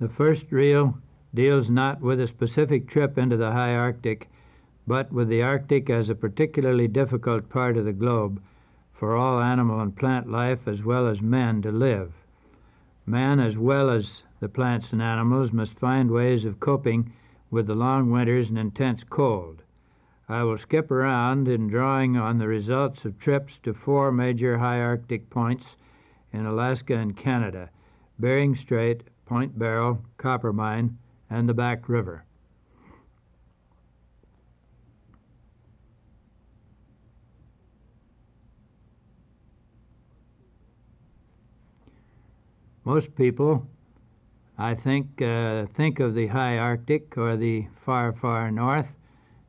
The first reel deals not with a specific trip into the high Arctic, but with the Arctic as a particularly difficult part of the globe for all animal and plant life as well as men to live. Man, as well as the plants and animals, must find ways of coping with the long winters and intense cold. I will skip around in drawing on the results of trips to four major high Arctic points in Alaska and Canada Bering Strait, Point Barrow, Coppermine, and the Back River. Most people, I think, uh, think of the high Arctic or the far, far north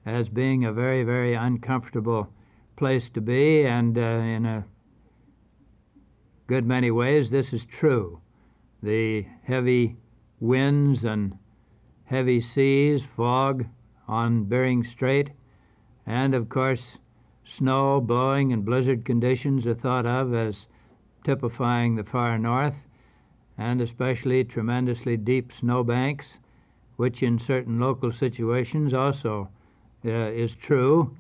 as being a very, very uncomfortable place to be, and uh, in a good many ways, this is true. The heavy winds and heavy seas, fog on Bering Strait, and of course, snow blowing and blizzard conditions are thought of as typifying the far north and especially tremendously deep snowbanks, which in certain local situations also uh, is true,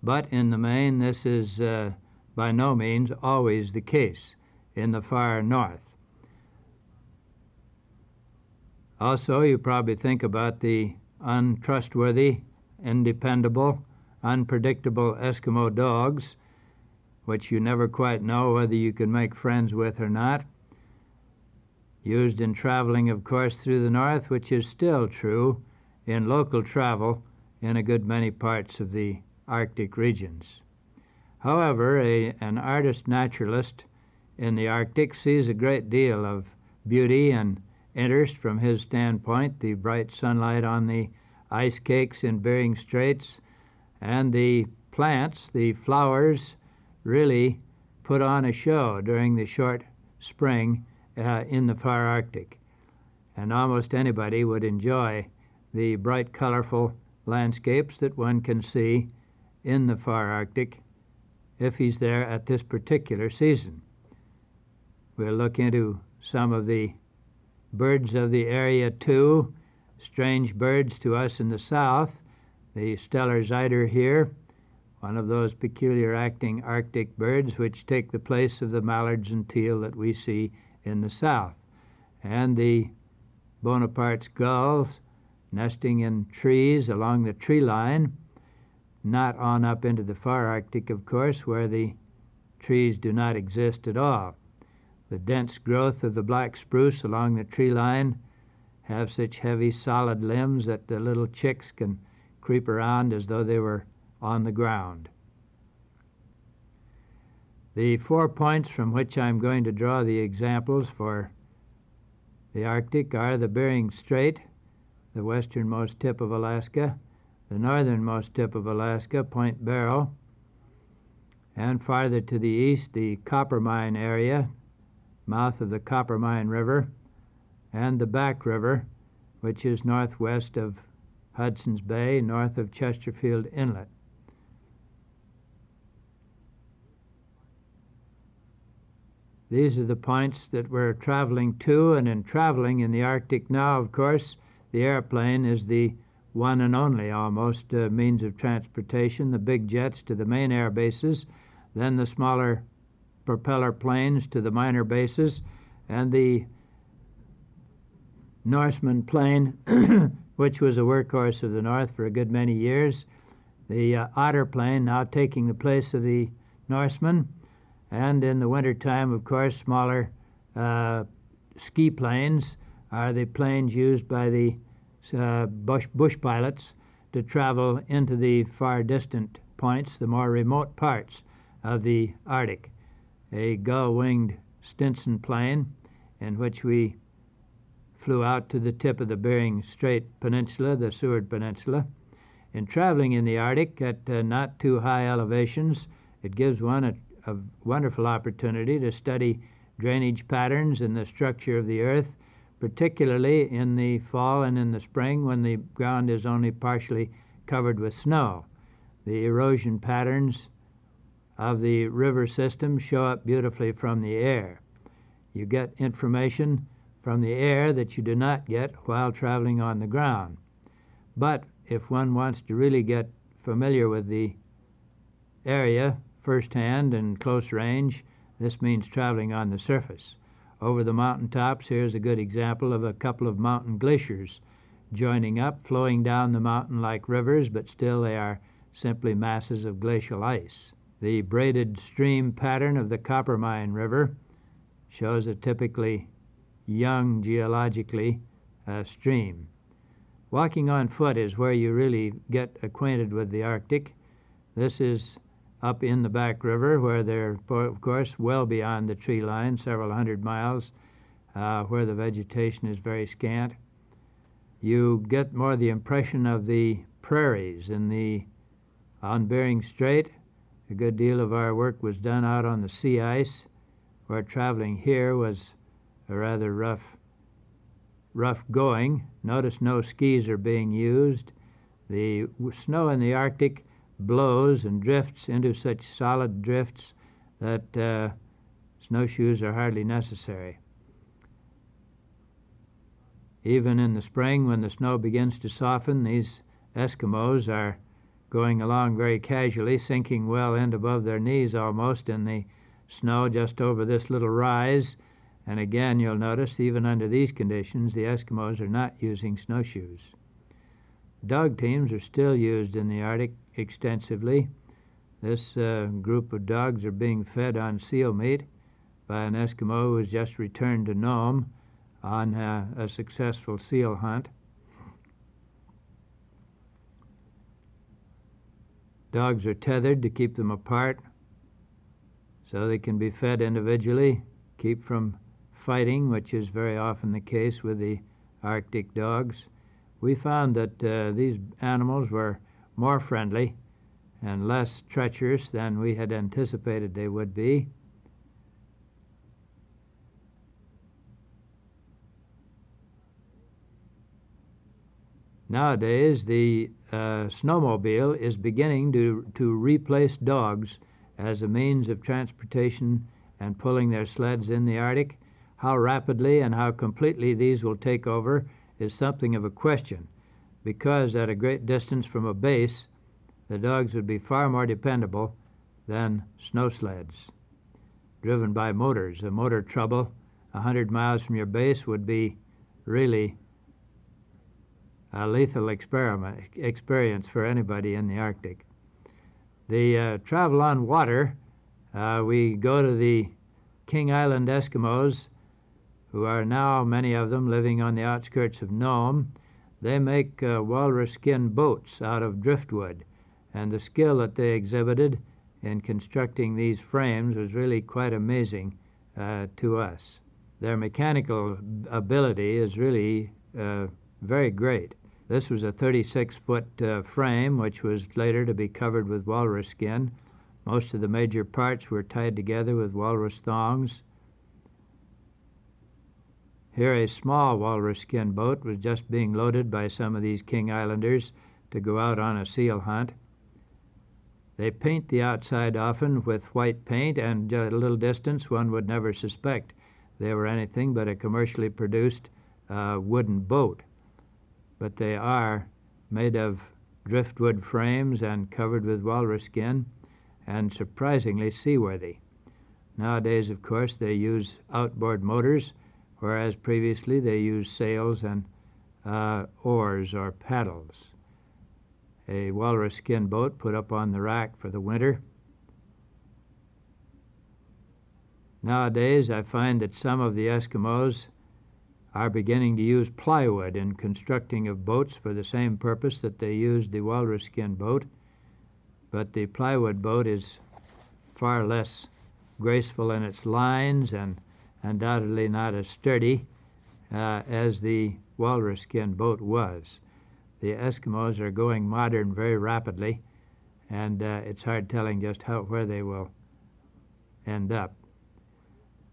but in the main, this is uh, by no means always the case in the far north. Also, you probably think about the untrustworthy, independable, unpredictable Eskimo dogs, which you never quite know whether you can make friends with or not used in traveling, of course, through the north, which is still true in local travel in a good many parts of the Arctic regions. However, a, an artist naturalist in the Arctic sees a great deal of beauty and interest from his standpoint the bright sunlight on the ice cakes in Bering Straits, and the plants, the flowers, really put on a show during the short spring uh, in the far Arctic. And almost anybody would enjoy the bright, colorful landscapes that one can see in the far Arctic if he's there at this particular season. We'll look into some of the birds of the area too, strange birds to us in the south, the Steller eider here, one of those peculiar acting Arctic birds which take the place of the mallards and teal that we see in the south. And the Bonaparte's gulls nesting in trees along the tree line, not on up into the far Arctic, of course, where the trees do not exist at all. The dense growth of the black spruce along the tree line have such heavy, solid limbs that the little chicks can creep around as though they were on the ground. The four points from which I'm going to draw the examples for the Arctic are the Bering Strait, the westernmost tip of Alaska, the northernmost tip of Alaska, Point Barrow, and farther to the east, the Coppermine area, mouth of the Coppermine River, and the Back River, which is northwest of Hudson's Bay, north of Chesterfield Inlet. These are the points that we're traveling to, and in traveling in the Arctic now, of course, the airplane is the one and only almost uh, means of transportation, the big jets to the main air bases, then the smaller propeller planes to the minor bases, and the Norseman plane, which was a workhorse of the North for a good many years, the uh, Otter plane now taking the place of the Norseman, and in the wintertime, of course, smaller uh, ski planes are the planes used by the uh, bush, bush pilots to travel into the far distant points, the more remote parts of the Arctic. A gull winged Stinson plane in which we flew out to the tip of the Bering Strait Peninsula, the Seward Peninsula. In traveling in the Arctic at uh, not too high elevations, it gives one a a wonderful opportunity to study drainage patterns and the structure of the earth, particularly in the fall and in the spring when the ground is only partially covered with snow. The erosion patterns of the river system show up beautifully from the air. You get information from the air that you do not get while traveling on the ground. But if one wants to really get familiar with the area firsthand and close range, this means traveling on the surface. Over the mountain tops, here's a good example of a couple of mountain glaciers joining up, flowing down the mountain like rivers, but still they are simply masses of glacial ice. The braided stream pattern of the Coppermine River shows a typically young geologically uh, stream. Walking on foot is where you really get acquainted with the Arctic. This is up in the back river where they're, of course, well beyond the tree line, several hundred miles, uh, where the vegetation is very scant. You get more the impression of the prairies in the on Bering Strait. A good deal of our work was done out on the sea ice, where traveling here was a rather rough, rough going. Notice no skis are being used. The snow in the Arctic blows and drifts into such solid drifts that uh, snowshoes are hardly necessary. Even in the spring, when the snow begins to soften, these Eskimos are going along very casually, sinking well in above their knees almost in the snow just over this little rise. And again, you'll notice, even under these conditions, the Eskimos are not using snowshoes. Dog teams are still used in the Arctic extensively. This uh, group of dogs are being fed on seal meat by an Eskimo who has just returned to Nome on uh, a successful seal hunt. Dogs are tethered to keep them apart so they can be fed individually, keep from fighting, which is very often the case with the Arctic dogs. We found that uh, these animals were more friendly and less treacherous than we had anticipated they would be. Nowadays, the uh, snowmobile is beginning to, to replace dogs as a means of transportation and pulling their sleds in the Arctic. How rapidly and how completely these will take over is something of a question because at a great distance from a base, the dogs would be far more dependable than snow sleds driven by motors. A motor trouble a 100 miles from your base would be really a lethal experiment, experience for anybody in the Arctic. The uh, travel on water, uh, we go to the King Island Eskimos, who are now, many of them, living on the outskirts of Nome, they make uh, walrus skin boats out of driftwood, and the skill that they exhibited in constructing these frames was really quite amazing uh, to us. Their mechanical ability is really uh, very great. This was a 36 foot uh, frame, which was later to be covered with walrus skin. Most of the major parts were tied together with walrus thongs. Here, a small walrus skin boat was just being loaded by some of these King Islanders to go out on a seal hunt. They paint the outside often with white paint, and at a little distance one would never suspect they were anything but a commercially produced uh, wooden boat. But they are made of driftwood frames and covered with walrus skin, and surprisingly seaworthy. Nowadays, of course, they use outboard motors whereas previously they used sails and uh, oars or paddles. A walrus skin boat put up on the rack for the winter. Nowadays, I find that some of the Eskimos are beginning to use plywood in constructing of boats for the same purpose that they used the walrus skin boat, but the plywood boat is far less graceful in its lines and undoubtedly not as sturdy uh, as the walrus skin boat was. The Eskimos are going modern very rapidly, and uh, it's hard telling just how where they will end up.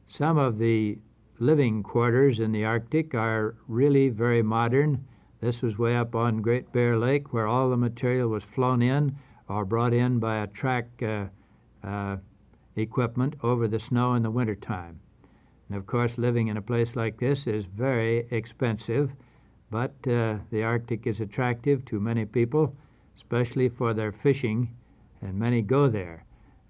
Some of the living quarters in the Arctic are really very modern. This was way up on Great Bear Lake, where all the material was flown in or brought in by a track uh, uh, equipment over the snow in the wintertime. And of course, living in a place like this is very expensive, but uh, the Arctic is attractive to many people, especially for their fishing, and many go there.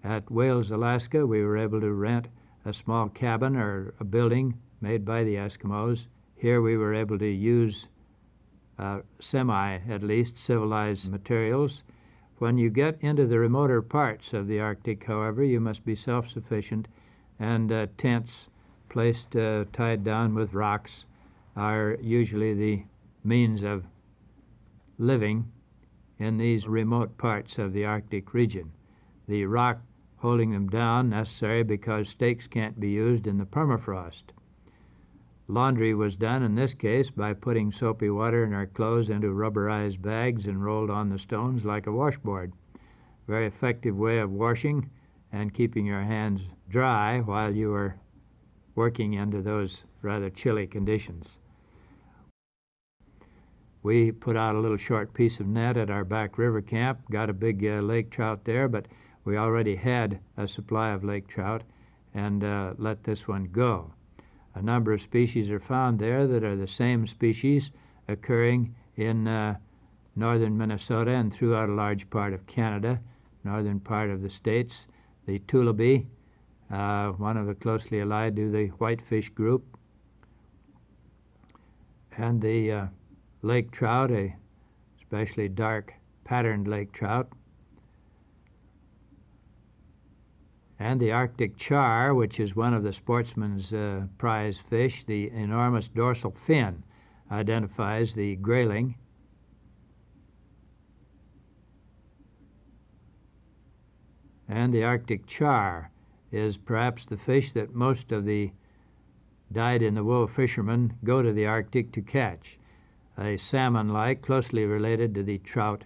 At Wales, Alaska, we were able to rent a small cabin or a building made by the Eskimos. Here we were able to use uh, semi, at least, civilized materials. When you get into the remoter parts of the Arctic, however, you must be self sufficient, and uh, tents placed uh, tied down with rocks are usually the means of living in these remote parts of the Arctic region. The rock holding them down necessary because stakes can't be used in the permafrost. Laundry was done in this case by putting soapy water in our clothes into rubberized bags and rolled on the stones like a washboard. Very effective way of washing and keeping your hands dry while you are working under those rather chilly conditions. We put out a little short piece of net at our back river camp, got a big uh, lake trout there, but we already had a supply of lake trout and uh, let this one go. A number of species are found there that are the same species occurring in uh, northern Minnesota and throughout a large part of Canada, northern part of the states. The tullibee, uh, one of the closely allied to the whitefish group, and the uh, lake trout, a especially dark patterned lake trout, and the Arctic char, which is one of the sportsman's uh, prize fish, the enormous dorsal fin identifies the grayling. And the Arctic char is perhaps the fish that most of the dyed-in-the-wool fishermen go to the Arctic to catch. A salmon-like, closely related to the trout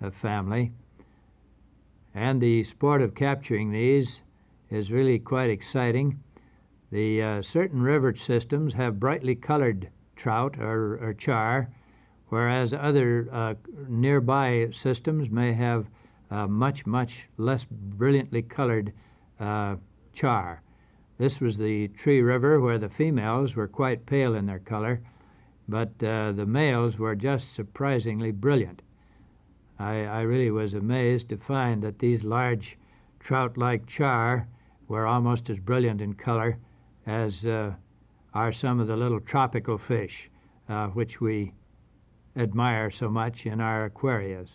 uh, family. And the sport of capturing these is really quite exciting. The uh, certain river systems have brightly colored trout or, or char, whereas other uh, nearby systems may have uh, much, much less brilliantly colored uh, char. This was the Tree River where the females were quite pale in their color, but uh, the males were just surprisingly brilliant. I, I really was amazed to find that these large trout-like char were almost as brilliant in color as uh, are some of the little tropical fish uh, which we admire so much in our aquariums.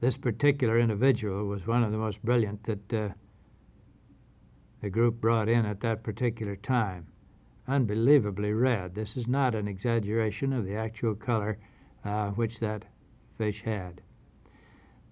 This particular individual was one of the most brilliant that uh, the group brought in at that particular time. Unbelievably red. This is not an exaggeration of the actual color uh, which that fish had.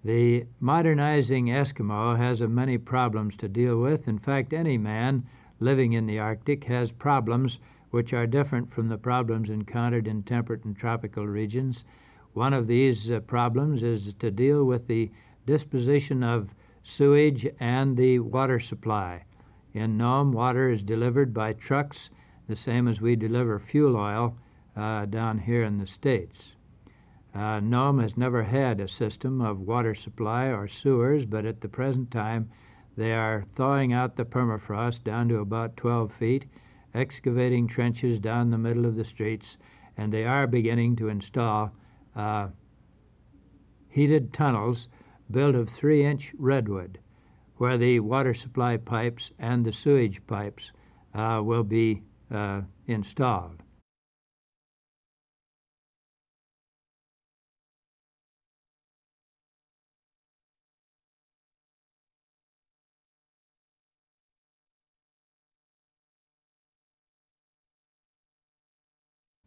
The modernizing Eskimo has many problems to deal with. In fact, any man living in the Arctic has problems which are different from the problems encountered in temperate and tropical regions. One of these uh, problems is to deal with the disposition of sewage and the water supply. In Nome, water is delivered by trucks, the same as we deliver fuel oil uh, down here in the States. Uh, Nome has never had a system of water supply or sewers, but at the present time they are thawing out the permafrost down to about 12 feet, excavating trenches down the middle of the streets, and they are beginning to install uh, heated tunnels built of three inch redwood, where the water supply pipes and the sewage pipes uh, will be uh, installed.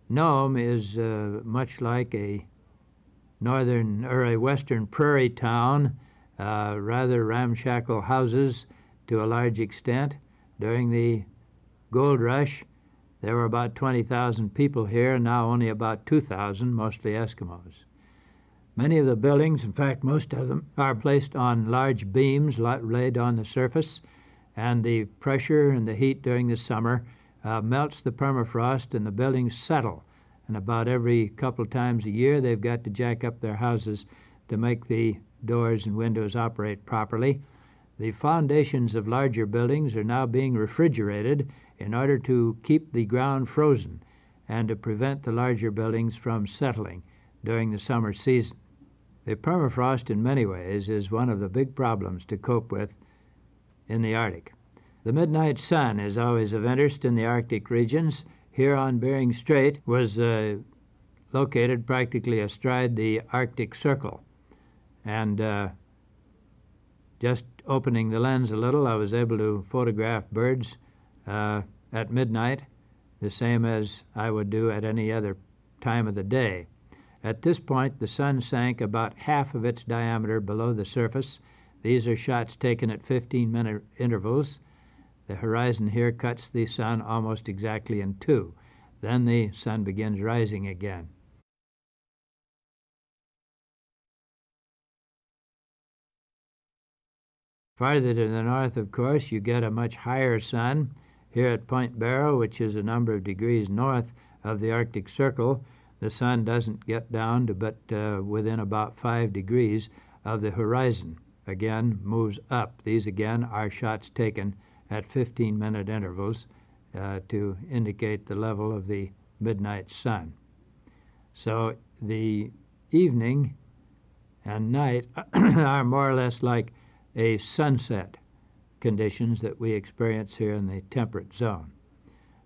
Nome is uh, much like a northern or a western prairie town, uh, rather ramshackle houses to a large extent. During the gold rush, there were about 20,000 people here, and now only about 2,000, mostly Eskimos. Many of the buildings, in fact, most of them, are placed on large beams laid on the surface, and the pressure and the heat during the summer uh, melts the permafrost and the buildings settle. And about every couple times a year, they've got to jack up their houses to make the doors and windows operate properly. The foundations of larger buildings are now being refrigerated in order to keep the ground frozen and to prevent the larger buildings from settling during the summer season. The permafrost, in many ways, is one of the big problems to cope with in the Arctic. The midnight sun is always of interest in the Arctic regions. Here on Bering Strait was uh, located practically astride the Arctic Circle. And uh, just opening the lens a little, I was able to photograph birds uh, at midnight, the same as I would do at any other time of the day. At this point, the sun sank about half of its diameter below the surface. These are shots taken at 15 minute intervals. The horizon here cuts the sun almost exactly in two. Then the sun begins rising again. Farther to the north, of course, you get a much higher sun. Here at Point Barrow, which is a number of degrees north of the Arctic Circle, the sun doesn't get down to but uh, within about five degrees of the horizon. Again, moves up. These again are shots taken at 15 minute intervals uh, to indicate the level of the midnight sun. So the evening and night are more or less like a sunset conditions that we experience here in the temperate zone.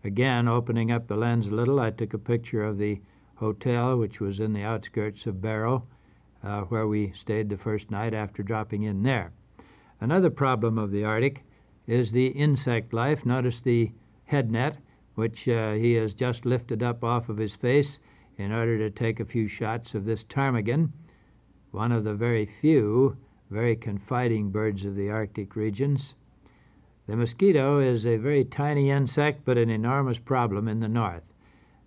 Again, opening up the lens a little, I took a picture of the hotel, which was in the outskirts of Barrow, uh, where we stayed the first night after dropping in there. Another problem of the Arctic is the insect life. Notice the head net, which uh, he has just lifted up off of his face in order to take a few shots of this ptarmigan, one of the very few very confiding birds of the Arctic regions. The mosquito is a very tiny insect, but an enormous problem in the north.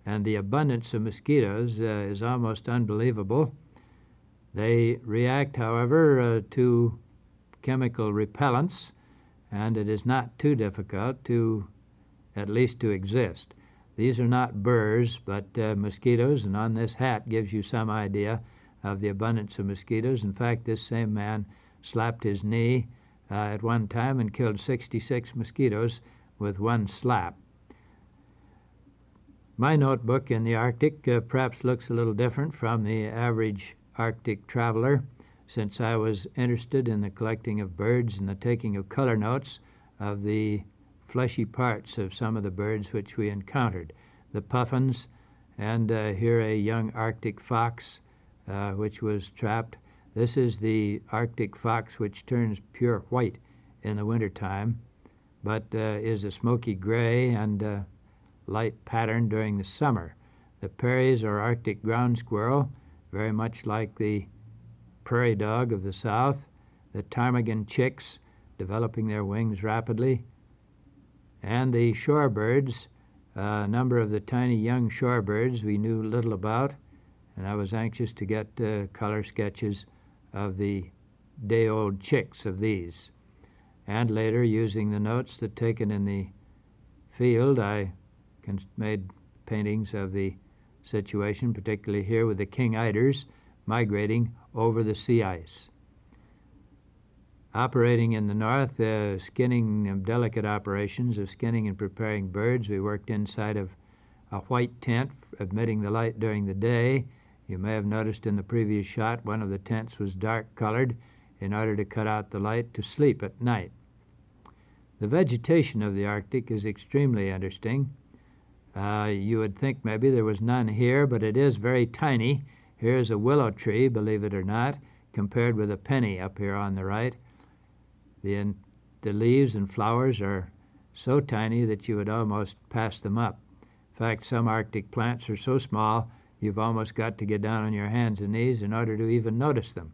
And the abundance of mosquitoes uh, is almost unbelievable. They react, however, uh, to chemical repellents, and it is not too difficult to, at least to exist. These are not burrs, but uh, mosquitoes, and on this hat gives you some idea of the abundance of mosquitoes. In fact, this same man slapped his knee uh, at one time and killed 66 mosquitoes with one slap. My notebook in the Arctic uh, perhaps looks a little different from the average Arctic traveler, since I was interested in the collecting of birds and the taking of color notes of the fleshy parts of some of the birds which we encountered the puffins, and uh, here a young Arctic fox uh, which was trapped. This is the Arctic fox, which turns pure white in the wintertime, but uh, is a smoky gray and uh, light pattern during the summer. The Peary's or Arctic ground squirrel, very much like the prairie dog of the south. The ptarmigan chicks, developing their wings rapidly. And the shorebirds, a number of the tiny young shorebirds we knew little about, and I was anxious to get uh, color sketches of the day old chicks of these. And later, using the notes that taken in the field, I made paintings of the situation, particularly here with the king eiders migrating over the sea ice. Operating in the north, uh, skinning delicate operations of skinning and preparing birds, we worked inside of a white tent, admitting the light during the day, you may have noticed in the previous shot one of the tents was dark colored in order to cut out the light to sleep at night. The vegetation of the Arctic is extremely interesting. Uh, you would think maybe there was none here, but it is very tiny. Here's a willow tree, believe it or not, compared with a penny up here on the right. The, the leaves and flowers are so tiny that you would almost pass them up. In fact, some Arctic plants are so small You've almost got to get down on your hands and knees in order to even notice them.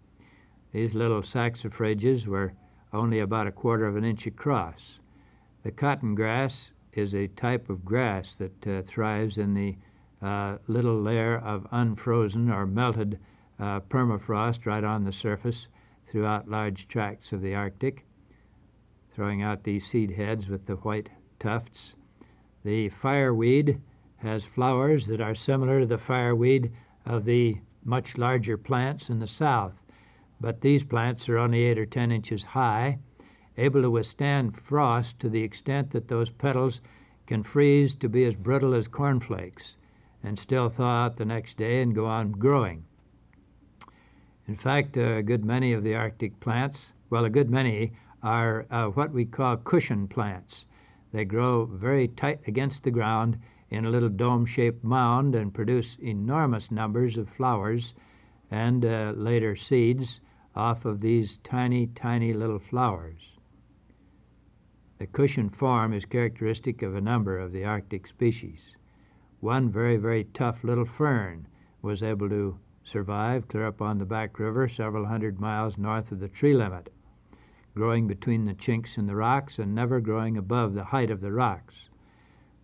These little saxifrages were only about a quarter of an inch across. The cotton grass is a type of grass that uh, thrives in the little layer of unfrozen or melted uh, permafrost right on the surface throughout large tracts of the Arctic, throwing out these seed heads with the white tufts. The fireweed has flowers that are similar to the fireweed of the much larger plants in the south. But these plants are only 8 or 10 inches high, able to withstand frost to the extent that those petals can freeze to be as brittle as cornflakes and still thaw out the next day and go on growing. In fact, a good many of the Arctic plants, well, a good many, are uh, what we call cushion plants. They grow very tight against the ground in a little dome shaped mound and produce enormous numbers of flowers and uh, later seeds off of these tiny, tiny little flowers. The cushion form is characteristic of a number of the Arctic species. One very, very tough little fern was able to survive clear up on the Back River, several hundred miles north of the tree limit, growing between the chinks in the rocks and never growing above the height of the rocks.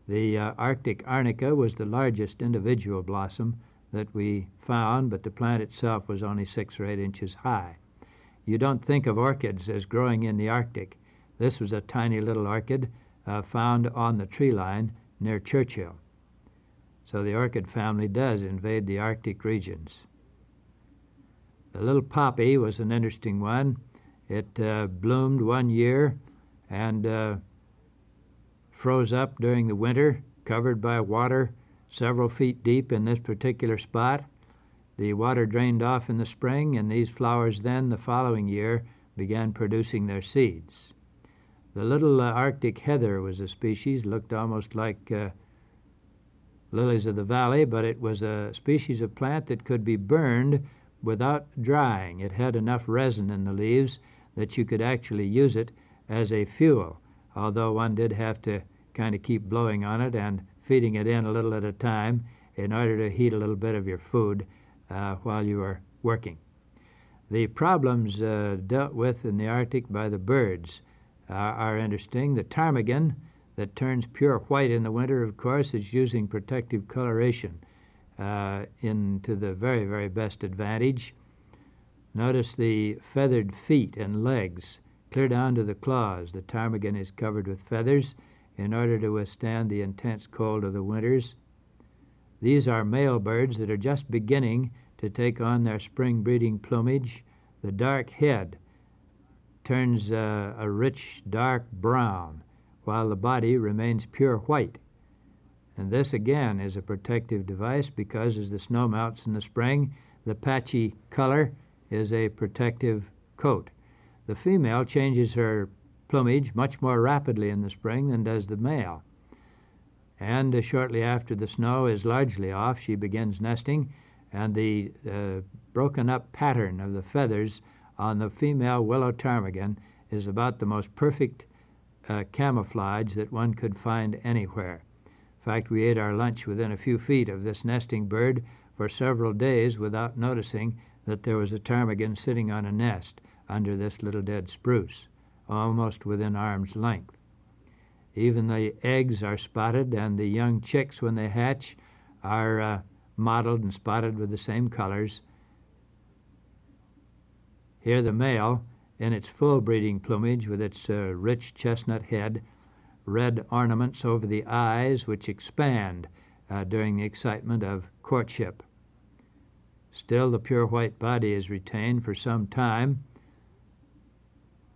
The uh, Arctic arnica was the largest individual blossom that we found, but the plant itself was only six or eight inches high. You don't think of orchids as growing in the Arctic. This was a tiny little orchid uh, found on the tree line near Churchill. So the orchid family does invade the Arctic regions. The little poppy was an interesting one. It uh, bloomed one year and uh, froze up during the winter, covered by water several feet deep in this particular spot. The water drained off in the spring, and these flowers then, the following year, began producing their seeds. The little uh, Arctic heather was a species, looked almost like uh, lilies of the valley, but it was a species of plant that could be burned without drying. It had enough resin in the leaves that you could actually use it as a fuel, although one did have to kind of keep blowing on it and feeding it in a little at a time in order to heat a little bit of your food uh, while you are working. The problems uh, dealt with in the Arctic by the birds are interesting. The ptarmigan that turns pure white in the winter, of course, is using protective coloration uh, into the very, very best advantage. Notice the feathered feet and legs, clear down to the claws. The ptarmigan is covered with feathers in order to withstand the intense cold of the winters. These are male birds that are just beginning to take on their spring breeding plumage. The dark head turns uh, a rich dark brown while the body remains pure white. And this again is a protective device because as the snow melts in the spring, the patchy color is a protective coat. The female changes her plumage much more rapidly in the spring than does the male. And uh, shortly after the snow is largely off, she begins nesting, and the uh, broken up pattern of the feathers on the female willow ptarmigan is about the most perfect uh, camouflage that one could find anywhere. In fact, we ate our lunch within a few feet of this nesting bird for several days without noticing that there was a ptarmigan sitting on a nest under this little dead spruce, almost within arm's length. Even the eggs are spotted, and the young chicks, when they hatch, are uh, mottled and spotted with the same colors. Here, the male in its full breeding plumage with its uh, rich chestnut head, red ornaments over the eyes which expand uh, during the excitement of courtship. Still, the pure white body is retained for some time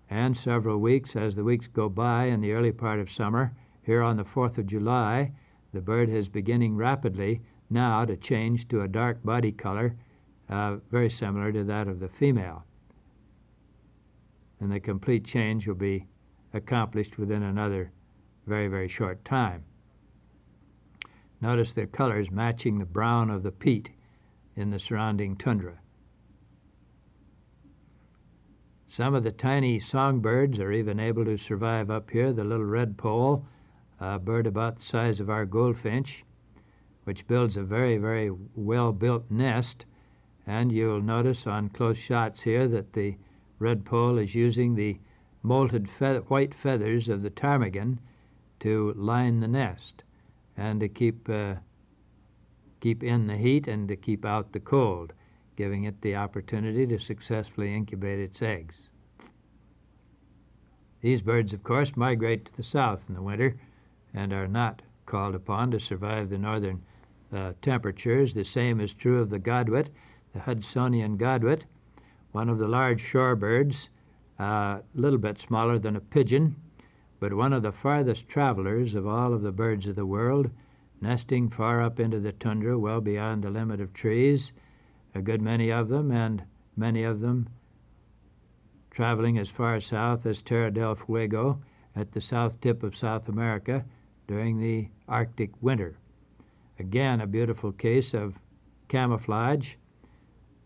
and several weeks as the weeks go by in the early part of summer. Here on the 4th of July, the bird is beginning rapidly now to change to a dark body color, uh, very similar to that of the female and the complete change will be accomplished within another very, very short time. Notice their colors matching the brown of the peat in the surrounding tundra. Some of the tiny songbirds are even able to survive up here. The little redpoll, a bird about the size of our goldfinch, which builds a very, very well-built nest. And you'll notice on close shots here that the Redpoll is using the molted fe white feathers of the ptarmigan to line the nest and to keep, uh, keep in the heat and to keep out the cold, giving it the opportunity to successfully incubate its eggs. These birds, of course, migrate to the south in the winter and are not called upon to survive the northern uh, temperatures. The same is true of the godwit, the Hudsonian godwit, one of the large shorebirds, a little bit smaller than a pigeon, but one of the farthest travelers of all of the birds of the world, nesting far up into the tundra, well beyond the limit of trees, a good many of them, and many of them traveling as far south as Tierra del Fuego at the south tip of South America during the Arctic winter. Again, a beautiful case of camouflage.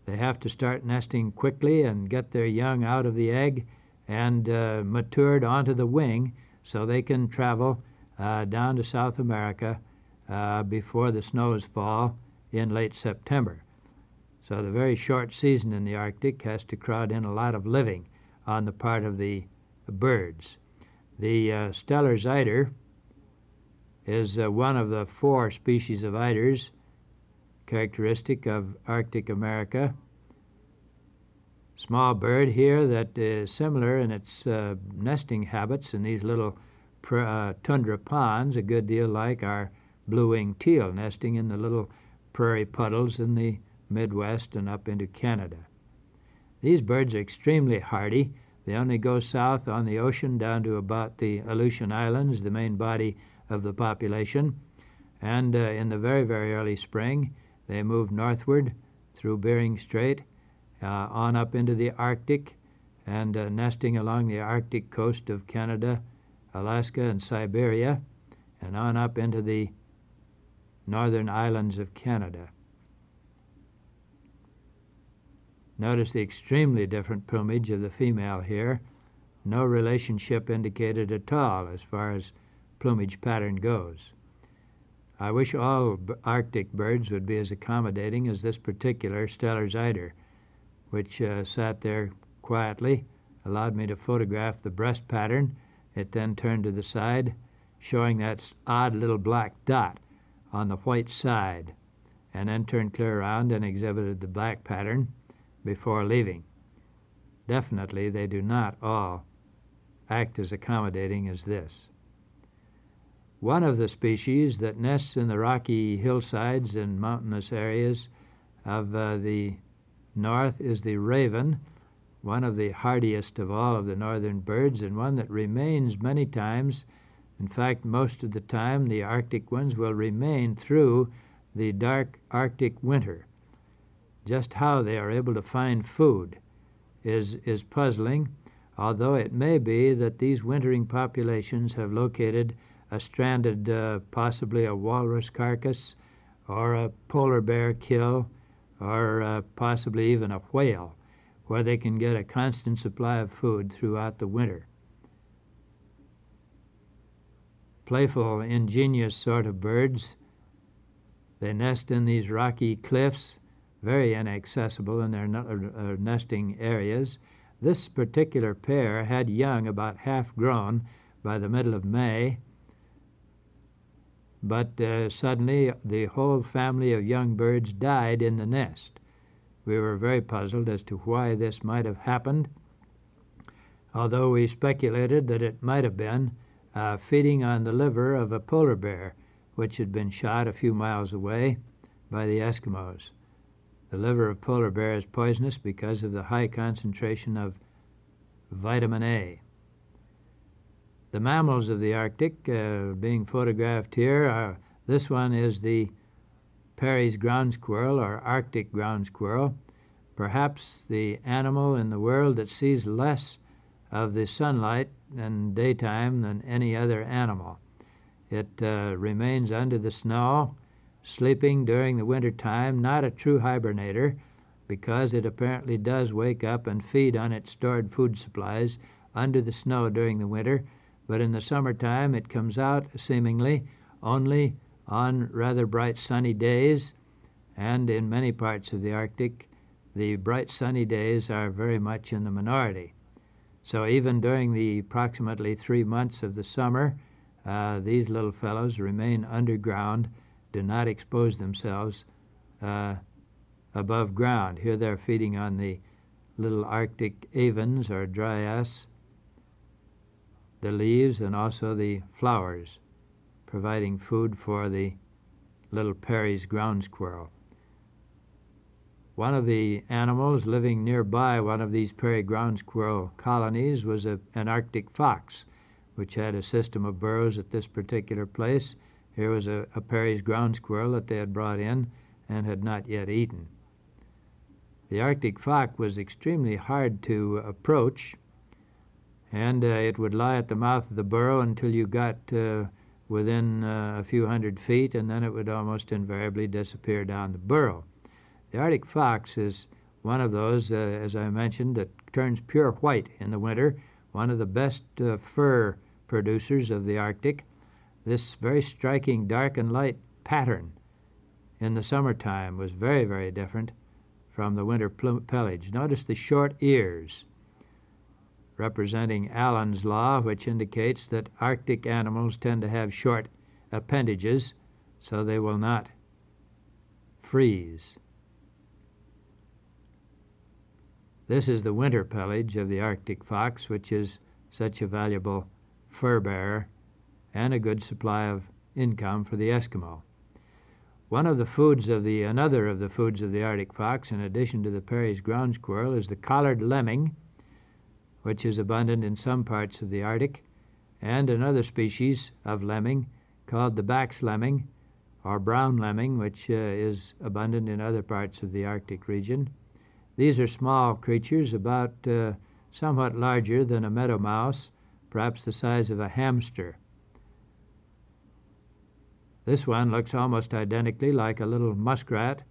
They have to start nesting quickly and get their young out of the egg and uh, matured onto the wing so they can travel uh, down to South America uh, before the snows fall in late September. So the very short season in the Arctic has to crowd in a lot of living on the part of the birds. The uh, Steller eider is uh, one of the four species of eiders characteristic of Arctic America. Small bird here that is similar in its uh, nesting habits in these little uh, tundra ponds, a good deal like our blue-winged teal nesting in the little prairie puddles in the Midwest and up into Canada. These birds are extremely hardy. They only go south on the ocean down to about the Aleutian Islands, the main body of the population. And uh, in the very, very early spring, they move northward through Bering Strait uh, on up into the Arctic and uh, nesting along the Arctic coast of Canada, Alaska, and Siberia, and on up into the northern islands of Canada. Notice the extremely different plumage of the female here. No relationship indicated at all as far as plumage pattern goes. I wish all Arctic birds would be as accommodating as this particular Steller's eider, which uh, sat there quietly, allowed me to photograph the breast pattern. It then turned to the side, showing that odd little black dot on the white side, and then turned clear around and exhibited the black pattern before leaving. Definitely, they do not all act as accommodating as this. One of the species that nests in the rocky hillsides and mountainous areas of uh, the north is the raven, one of the hardiest of all of the northern birds, and one that remains many times. In fact, most of the time, the Arctic ones will remain through the dark Arctic winter. Just how they are able to find food is, is puzzling, although it may be that these wintering populations have located a stranded, uh, possibly a walrus carcass, or a polar bear kill, or uh, possibly even a whale, where they can get a constant supply of food throughout the winter. Playful, ingenious sort of birds. They nest in these rocky cliffs very inaccessible in their uh, uh, nesting areas. This particular pair had young about half grown by the middle of May, but uh, suddenly the whole family of young birds died in the nest. We were very puzzled as to why this might have happened, although we speculated that it might have been uh, feeding on the liver of a polar bear, which had been shot a few miles away by the Eskimos. The liver of polar bear is poisonous because of the high concentration of vitamin A. The mammals of the Arctic uh, being photographed here are this one is the Peary's ground squirrel or Arctic ground squirrel, perhaps the animal in the world that sees less of the sunlight in daytime than any other animal. It uh, remains under the snow sleeping during the winter time, not a true hibernator, because it apparently does wake up and feed on its stored food supplies under the snow during the winter, but in the summertime it comes out seemingly only on rather bright sunny days, and in many parts of the Arctic, the bright sunny days are very much in the minority. So even during the approximately three months of the summer, uh, these little fellows remain underground do not expose themselves uh, above ground. Here they're feeding on the little Arctic avens or dryas, the leaves, and also the flowers, providing food for the little Peary's ground squirrel. One of the animals living nearby one of these prairie ground squirrel colonies was a, an Arctic fox, which had a system of burrows at this particular place. Here was a, a Parry's ground squirrel that they had brought in and had not yet eaten. The Arctic fox was extremely hard to approach, and uh, it would lie at the mouth of the burrow until you got uh, within uh, a few hundred feet, and then it would almost invariably disappear down the burrow. The Arctic fox is one of those, uh, as I mentioned, that turns pure white in the winter, one of the best uh, fur producers of the Arctic. This very striking dark and light pattern in the summertime was very, very different from the winter pelage. Notice the short ears representing Allen's law, which indicates that Arctic animals tend to have short appendages so they will not freeze. This is the winter pelage of the Arctic fox, which is such a valuable fur bearer and a good supply of income for the Eskimo. One of the foods of the another of the foods of the Arctic fox, in addition to the Parry's ground squirrel, is the collared lemming, which is abundant in some parts of the Arctic, and another species of lemming called the Bax lemming or brown lemming, which uh, is abundant in other parts of the Arctic region. These are small creatures, about uh, somewhat larger than a meadow mouse, perhaps the size of a hamster. This one looks almost identically like a little muskrat,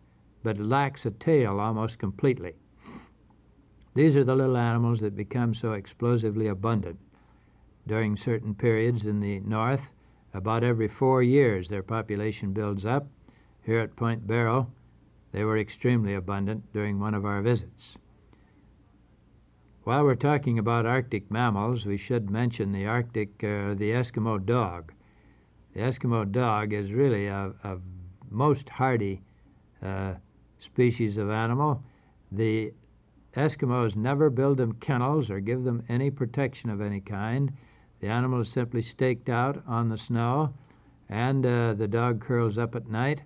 but lacks a tail almost completely. These are the little animals that become so explosively abundant. During certain periods in the north, about every four years, their population builds up. Here at Point Barrow, they were extremely abundant during one of our visits. While we're talking about Arctic mammals, we should mention the Arctic, uh, the Eskimo dog. The Eskimo dog is really a, a most hardy uh, species of animal. The Eskimos never build them kennels or give them any protection of any kind. The animal is simply staked out on the snow, and uh, the dog curls up at night.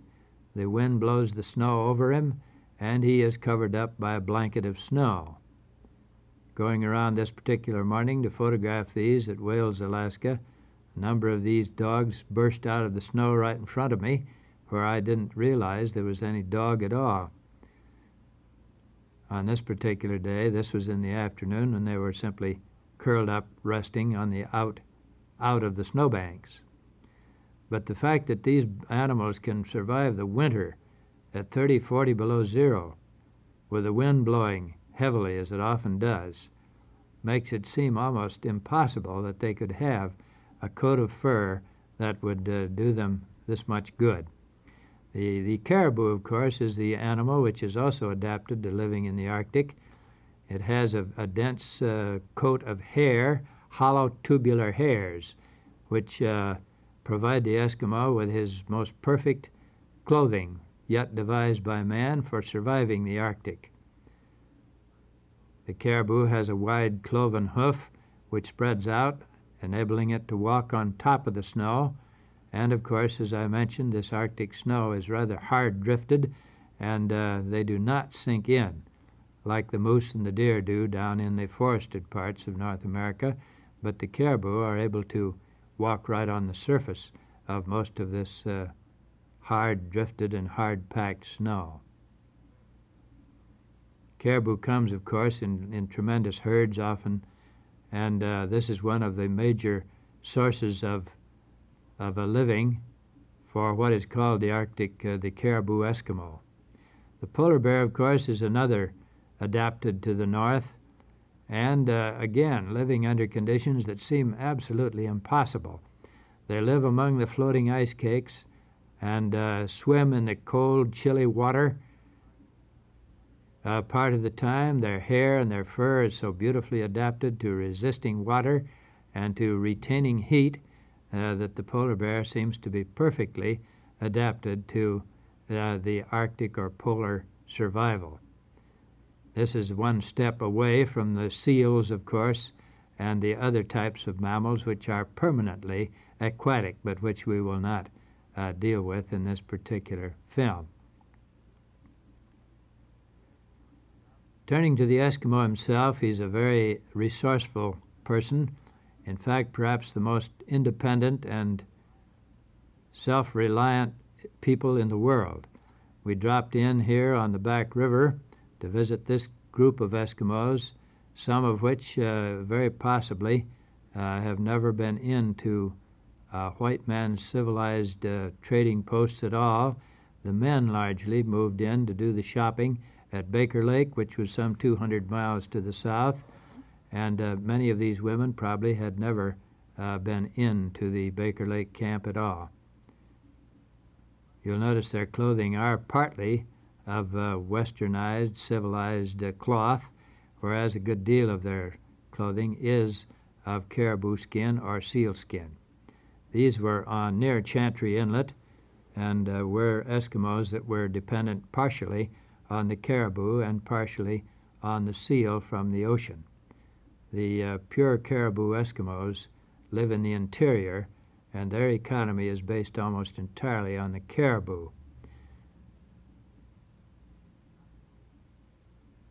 The wind blows the snow over him, and he is covered up by a blanket of snow. Going around this particular morning to photograph these at Wales, Alaska, a number of these dogs burst out of the snow right in front of me, where I didn't realize there was any dog at all on this particular day. This was in the afternoon when they were simply curled up resting on the out out of the snowbanks. But the fact that these animals can survive the winter at 30, 40 below zero with the wind blowing heavily as it often does makes it seem almost impossible that they could have a coat of fur that would uh, do them this much good. The, the caribou, of course, is the animal which is also adapted to living in the Arctic. It has a, a dense uh, coat of hair, hollow tubular hairs, which uh, provide the Eskimo with his most perfect clothing, yet devised by man for surviving the Arctic. The caribou has a wide cloven hoof which spreads out, enabling it to walk on top of the snow and of course, as I mentioned, this Arctic snow is rather hard drifted and uh, they do not sink in like the moose and the deer do down in the forested parts of North America, but the caribou are able to walk right on the surface of most of this uh, hard drifted and hard packed snow. Caribou comes, of course, in, in tremendous herds often, and uh, this is one of the major sources of of a living for what is called the Arctic, uh, the caribou Eskimo. The polar bear, of course, is another adapted to the north, and uh, again, living under conditions that seem absolutely impossible. They live among the floating ice cakes and uh, swim in the cold, chilly water. Uh, part of the time, their hair and their fur is so beautifully adapted to resisting water and to retaining heat uh, that the polar bear seems to be perfectly adapted to uh, the Arctic or polar survival. This is one step away from the seals, of course, and the other types of mammals which are permanently aquatic, but which we will not uh, deal with in this particular film. Turning to the Eskimo himself, he's a very resourceful person. In fact, perhaps the most independent and self reliant people in the world. We dropped in here on the Back River to visit this group of Eskimos, some of which uh, very possibly uh, have never been into uh, white man's civilized uh, trading posts at all. The men largely moved in to do the shopping at Baker Lake, which was some 200 miles to the south, and uh, many of these women probably had never uh, been into the Baker Lake camp at all. You'll notice their clothing are partly of uh, westernized, civilized uh, cloth, whereas a good deal of their clothing is of caribou skin or seal skin. These were on near Chantry Inlet and uh, were Eskimos that were dependent partially on the caribou and partially on the seal from the ocean. The uh, pure caribou Eskimos live in the interior and their economy is based almost entirely on the caribou.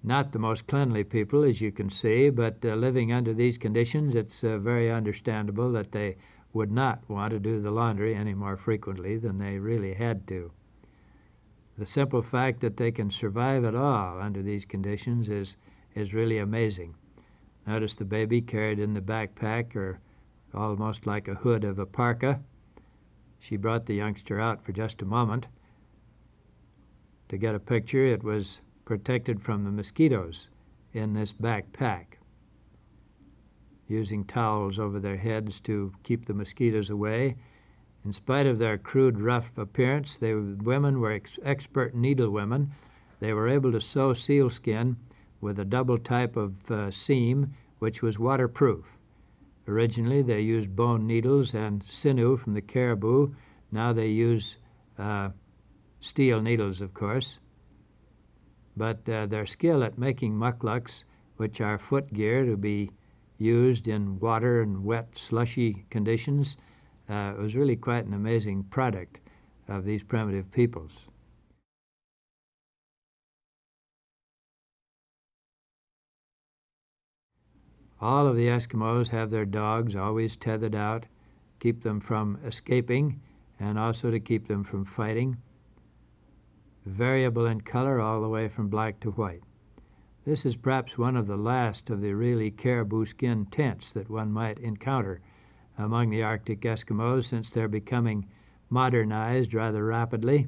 Not the most cleanly people, as you can see, but uh, living under these conditions, it's uh, very understandable that they would not want to do the laundry any more frequently than they really had to. The simple fact that they can survive at all under these conditions is, is really amazing. Notice the baby carried in the backpack or almost like a hood of a parka. She brought the youngster out for just a moment to get a picture. It was protected from the mosquitoes in this backpack, using towels over their heads to keep the mosquitoes away. In spite of their crude, rough appearance, the women were ex expert needlewomen. They were able to sew sealskin with a double type of uh, seam, which was waterproof. Originally, they used bone needles and sinew from the caribou. Now they use uh, steel needles, of course. But uh, their skill at making mukluks, which are foot gear to be used in water and wet, slushy conditions, uh, was really quite an amazing product of these primitive peoples. All of the Eskimos have their dogs always tethered out, keep them from escaping, and also to keep them from fighting. Variable in color all the way from black to white. This is perhaps one of the last of the really caribou skin tents that one might encounter among the Arctic Eskimos since they're becoming modernized rather rapidly.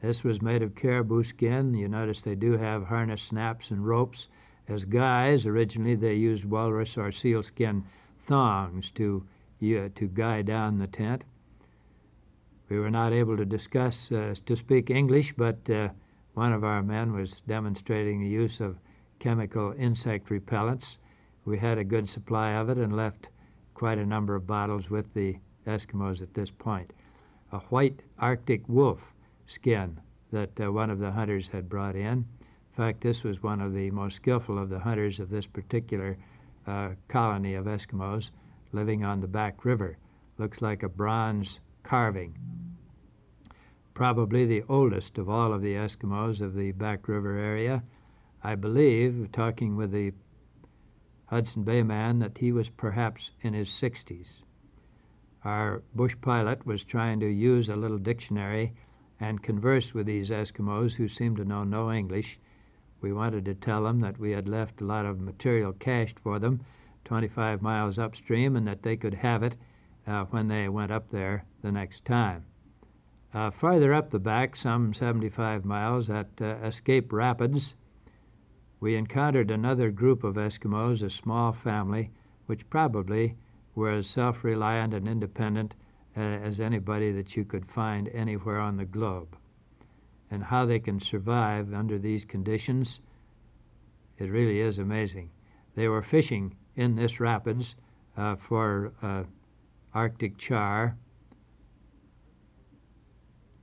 This was made of caribou skin. You notice they do have harness snaps and ropes as guys, originally they used walrus or sealskin thongs to, uh, to guy down the tent. We were not able to discuss, uh, to speak English, but uh, one of our men was demonstrating the use of chemical insect repellents. We had a good supply of it and left quite a number of bottles with the Eskimos at this point. A white Arctic wolf skin that uh, one of the hunters had brought in fact, this was one of the most skillful of the hunters of this particular uh, colony of Eskimos living on the Back River. Looks like a bronze carving. Probably the oldest of all of the Eskimos of the Back River area. I believe, talking with the Hudson Bay man, that he was perhaps in his 60s. Our bush pilot was trying to use a little dictionary and converse with these Eskimos who seemed to know no English we wanted to tell them that we had left a lot of material cached for them 25 miles upstream and that they could have it uh, when they went up there the next time. Uh, farther up the back, some 75 miles, at uh, Escape Rapids, we encountered another group of Eskimos, a small family, which probably were as self reliant and independent uh, as anybody that you could find anywhere on the globe and how they can survive under these conditions, it really is amazing. They were fishing in this rapids uh, for uh, Arctic char.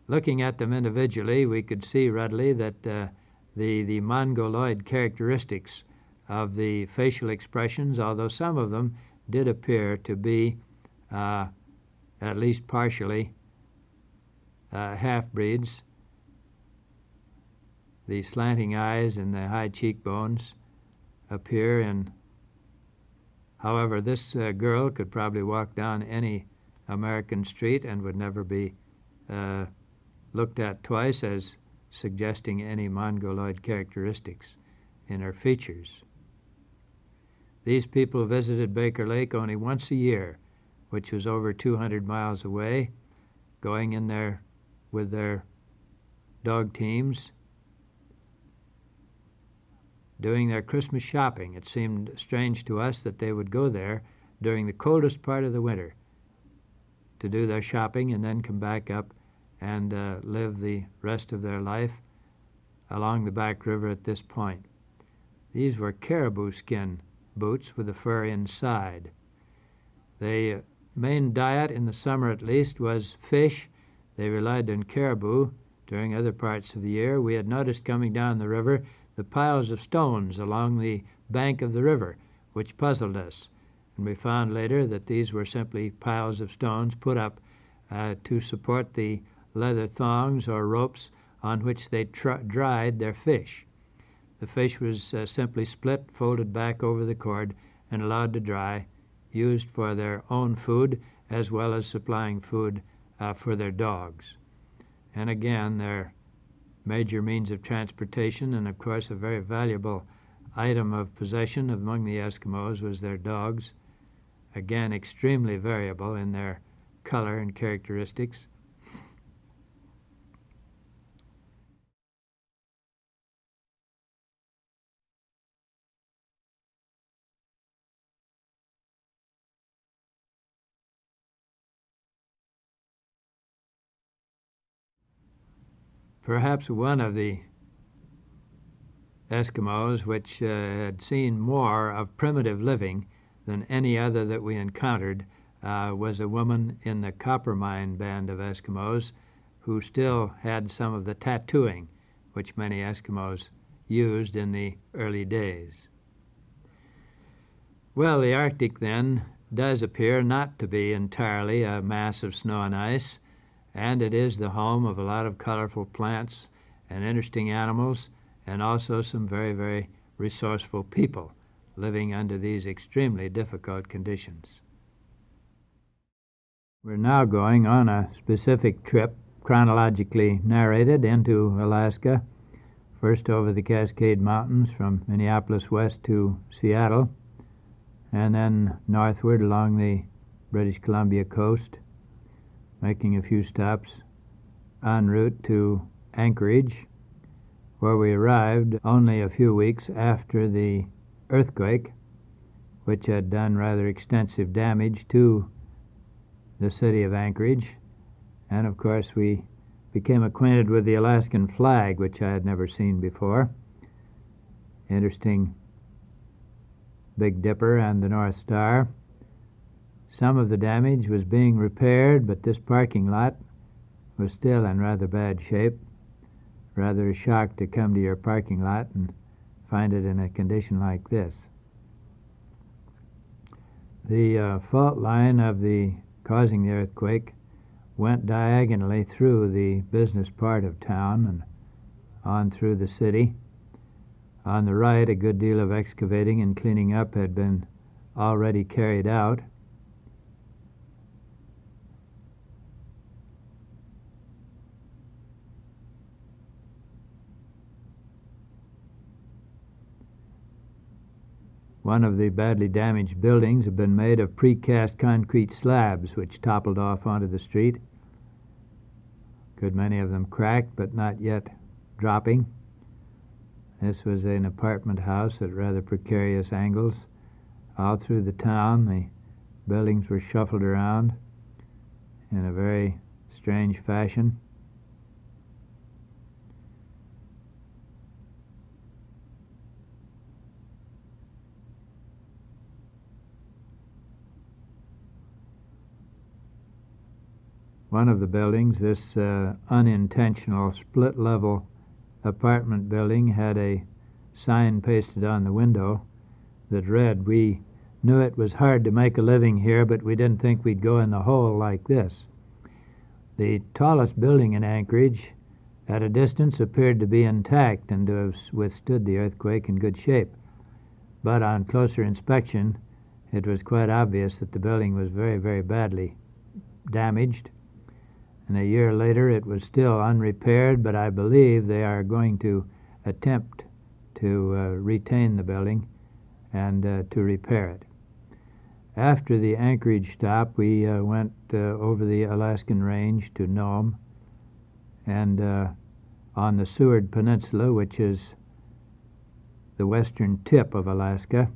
Looking at them individually, we could see readily that uh, the, the mongoloid characteristics of the facial expressions, although some of them did appear to be uh, at least partially uh, half breeds, the slanting eyes and the high cheekbones appear in. However, this uh, girl could probably walk down any American street and would never be uh, looked at twice as suggesting any mongoloid characteristics in her features. These people visited Baker Lake only once a year, which was over 200 miles away, going in there with their dog teams, doing their Christmas shopping. It seemed strange to us that they would go there during the coldest part of the winter to do their shopping and then come back up and uh, live the rest of their life along the back river at this point. These were caribou skin boots with the fur inside. The main diet in the summer at least was fish. They relied on caribou during other parts of the year. We had noticed coming down the river the piles of stones along the bank of the river, which puzzled us. And we found later that these were simply piles of stones put up uh, to support the leather thongs or ropes on which they dried their fish. The fish was uh, simply split, folded back over the cord, and allowed to dry, used for their own food as well as supplying food uh, for their dogs. And again, their major means of transportation, and of course, a very valuable item of possession among the Eskimos was their dogs, again, extremely variable in their color and characteristics. Perhaps one of the Eskimos which uh, had seen more of primitive living than any other that we encountered uh, was a woman in the Coppermine band of Eskimos who still had some of the tattooing which many Eskimos used in the early days. Well, the Arctic then does appear not to be entirely a mass of snow and ice and it is the home of a lot of colorful plants and interesting animals, and also some very, very resourceful people living under these extremely difficult conditions. We're now going on a specific trip, chronologically narrated, into Alaska, first over the Cascade Mountains from Minneapolis west to Seattle, and then northward along the British Columbia coast making a few stops en route to Anchorage, where we arrived only a few weeks after the earthquake, which had done rather extensive damage to the city of Anchorage. And of course, we became acquainted with the Alaskan flag, which I had never seen before. Interesting Big Dipper and the North Star. Some of the damage was being repaired, but this parking lot was still in rather bad shape. Rather a shock to come to your parking lot and find it in a condition like this. The uh, fault line of the causing the earthquake went diagonally through the business part of town and on through the city. On the right, a good deal of excavating and cleaning up had been already carried out. One of the badly damaged buildings had been made of precast concrete slabs which toppled off onto the street. Good many of them cracked, but not yet dropping. This was an apartment house at rather precarious angles. All through the town, the buildings were shuffled around in a very strange fashion. One of the buildings, this uh, unintentional split level apartment building, had a sign pasted on the window that read, We knew it was hard to make a living here, but we didn't think we'd go in the hole like this. The tallest building in Anchorage at a distance appeared to be intact and to have withstood the earthquake in good shape. But on closer inspection, it was quite obvious that the building was very, very badly damaged. And a year later, it was still unrepaired, but I believe they are going to attempt to uh, retain the building and uh, to repair it. After the Anchorage stop, we uh, went uh, over the Alaskan range to Nome and uh, on the Seward Peninsula, which is the western tip of Alaska,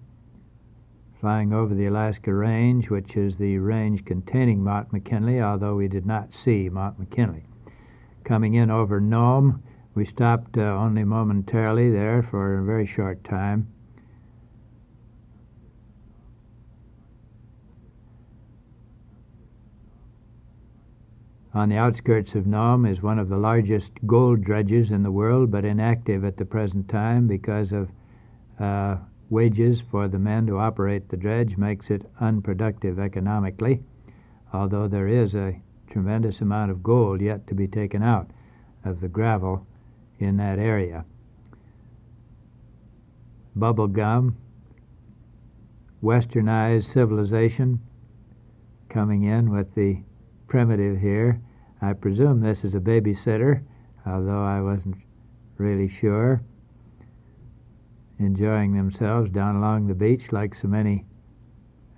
flying over the Alaska Range, which is the range containing Mount McKinley, although we did not see Mount McKinley. Coming in over Nome, we stopped uh, only momentarily there for a very short time. On the outskirts of Nome is one of the largest gold dredges in the world, but inactive at the present time because of uh, wages for the men to operate the dredge makes it unproductive economically, although there is a tremendous amount of gold yet to be taken out of the gravel in that area. Bubble gum, westernized civilization coming in with the primitive here. I presume this is a babysitter, although I wasn't really sure. Enjoying themselves down along the beach like so many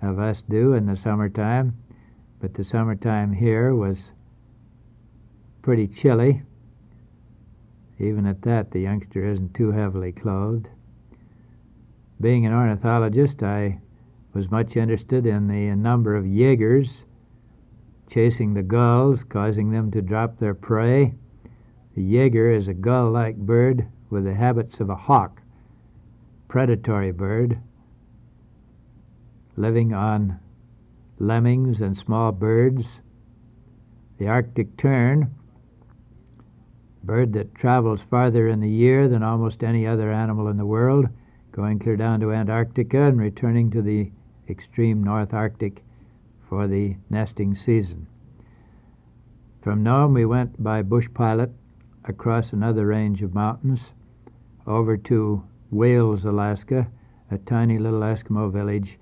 of us do in the summertime. But the summertime here was pretty chilly. Even at that, the youngster isn't too heavily clothed. Being an ornithologist, I was much interested in the number of Jaegers chasing the gulls, causing them to drop their prey. The Jaeger is a gull like bird with the habits of a hawk, predatory bird, living on lemmings and small birds. The Arctic tern, bird that travels farther in the year than almost any other animal in the world, going clear down to Antarctica and returning to the extreme North Arctic for the nesting season. From Nome, we went by bush pilot across another range of mountains over to Wales, Alaska, a tiny little Eskimo village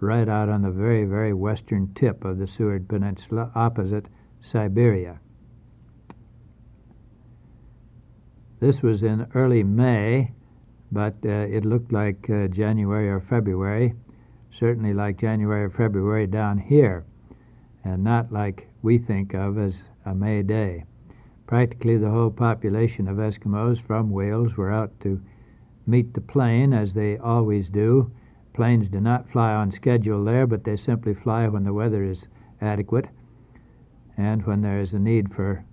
right out on the very, very western tip of the Seward Peninsula opposite Siberia. This was in early May, but uh, it looked like uh, January or February certainly like January or February down here, and not like we think of as a May day. Practically the whole population of Eskimos from Wales were out to meet the plane, as they always do. Planes do not fly on schedule there, but they simply fly when the weather is adequate and when there is a need for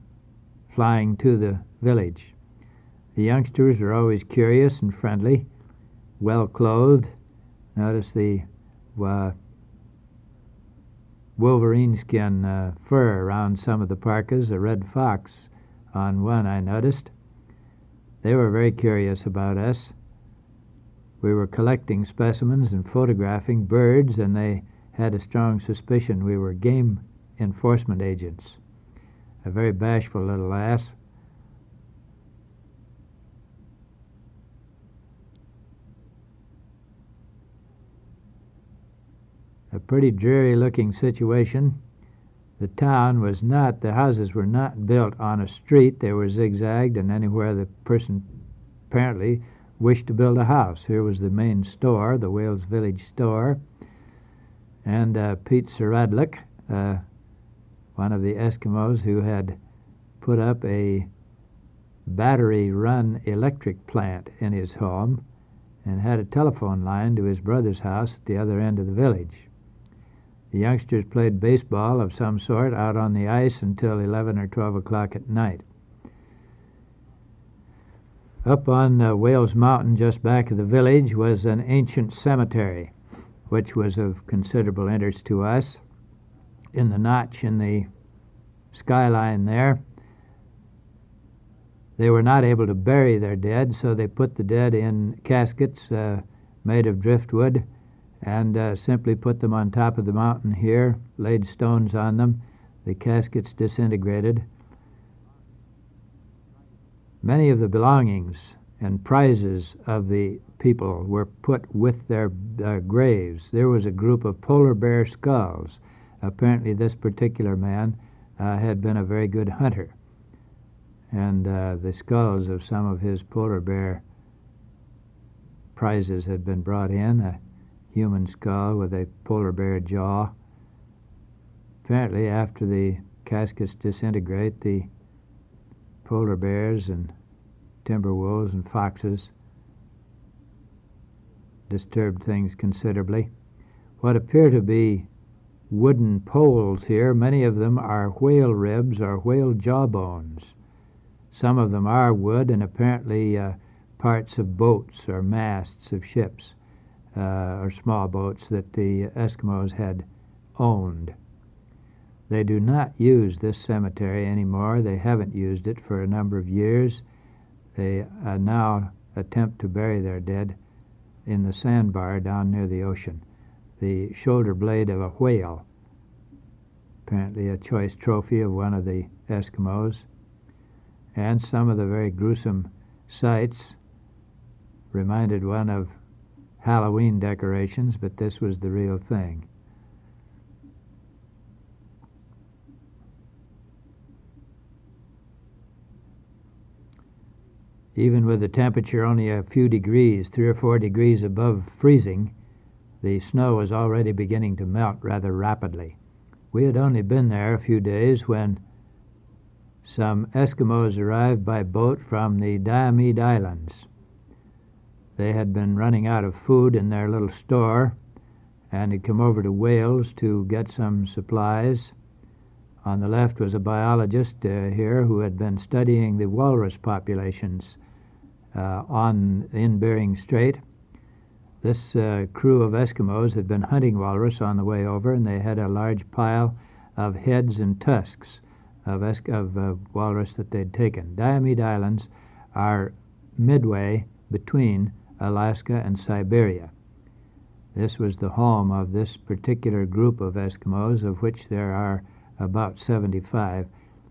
flying to the village. The youngsters are always curious and friendly, well clothed. Notice the uh, wolverine skin uh, fur around some of the parkas, a red fox on one, I noticed. They were very curious about us. We were collecting specimens and photographing birds, and they had a strong suspicion we were game enforcement agents. A very bashful little lass. a pretty dreary looking situation. The town was not, the houses were not built on a street, they were zigzagged, and anywhere the person apparently wished to build a house. Here was the main store, the Wales Village store, and uh, Pete Saradlik, uh, one of the Eskimos who had put up a battery run electric plant in his home and had a telephone line to his brother's house at the other end of the village. The youngsters played baseball of some sort out on the ice until 11 or 12 o'clock at night. Up on uh, Wales Mountain, just back of the village, was an ancient cemetery, which was of considerable interest to us. In the notch in the skyline there, they were not able to bury their dead, so they put the dead in caskets uh, made of driftwood and uh, simply put them on top of the mountain here, laid stones on them. The caskets disintegrated. Many of the belongings and prizes of the people were put with their uh, graves. There was a group of polar bear skulls. Apparently, this particular man uh, had been a very good hunter, and uh, the skulls of some of his polar bear prizes had been brought in a human skull with a polar bear jaw. Apparently, after the caskets disintegrate, the polar bears and timber wolves and foxes disturbed things considerably. What appear to be wooden poles here, many of them are whale ribs or whale jawbones. Some of them are wood and apparently uh, parts of boats or masts of ships uh, or small boats that the Eskimos had owned. They do not use this cemetery anymore. They haven't used it for a number of years. They uh, now attempt to bury their dead in the sandbar down near the ocean. The shoulder blade of a whale, apparently a choice trophy of one of the Eskimos, and some of the very gruesome sights reminded one of Halloween decorations, but this was the real thing. Even with the temperature only a few degrees, three or four degrees above freezing, the snow was already beginning to melt rather rapidly. We had only been there a few days when some Eskimos arrived by boat from the Diomede Islands. They had been running out of food in their little store and had come over to Wales to get some supplies. On the left was a biologist uh, here who had been studying the walrus populations on in Bering Strait. This uh, crew of Eskimos had been hunting walrus on the way over, and they had a large pile of heads and tusks of, es- of uh, walrus that they'd taken. Diomede Islands are midway between Alaska and Siberia. This was the home of this particular group of Eskimos, of which there are about 75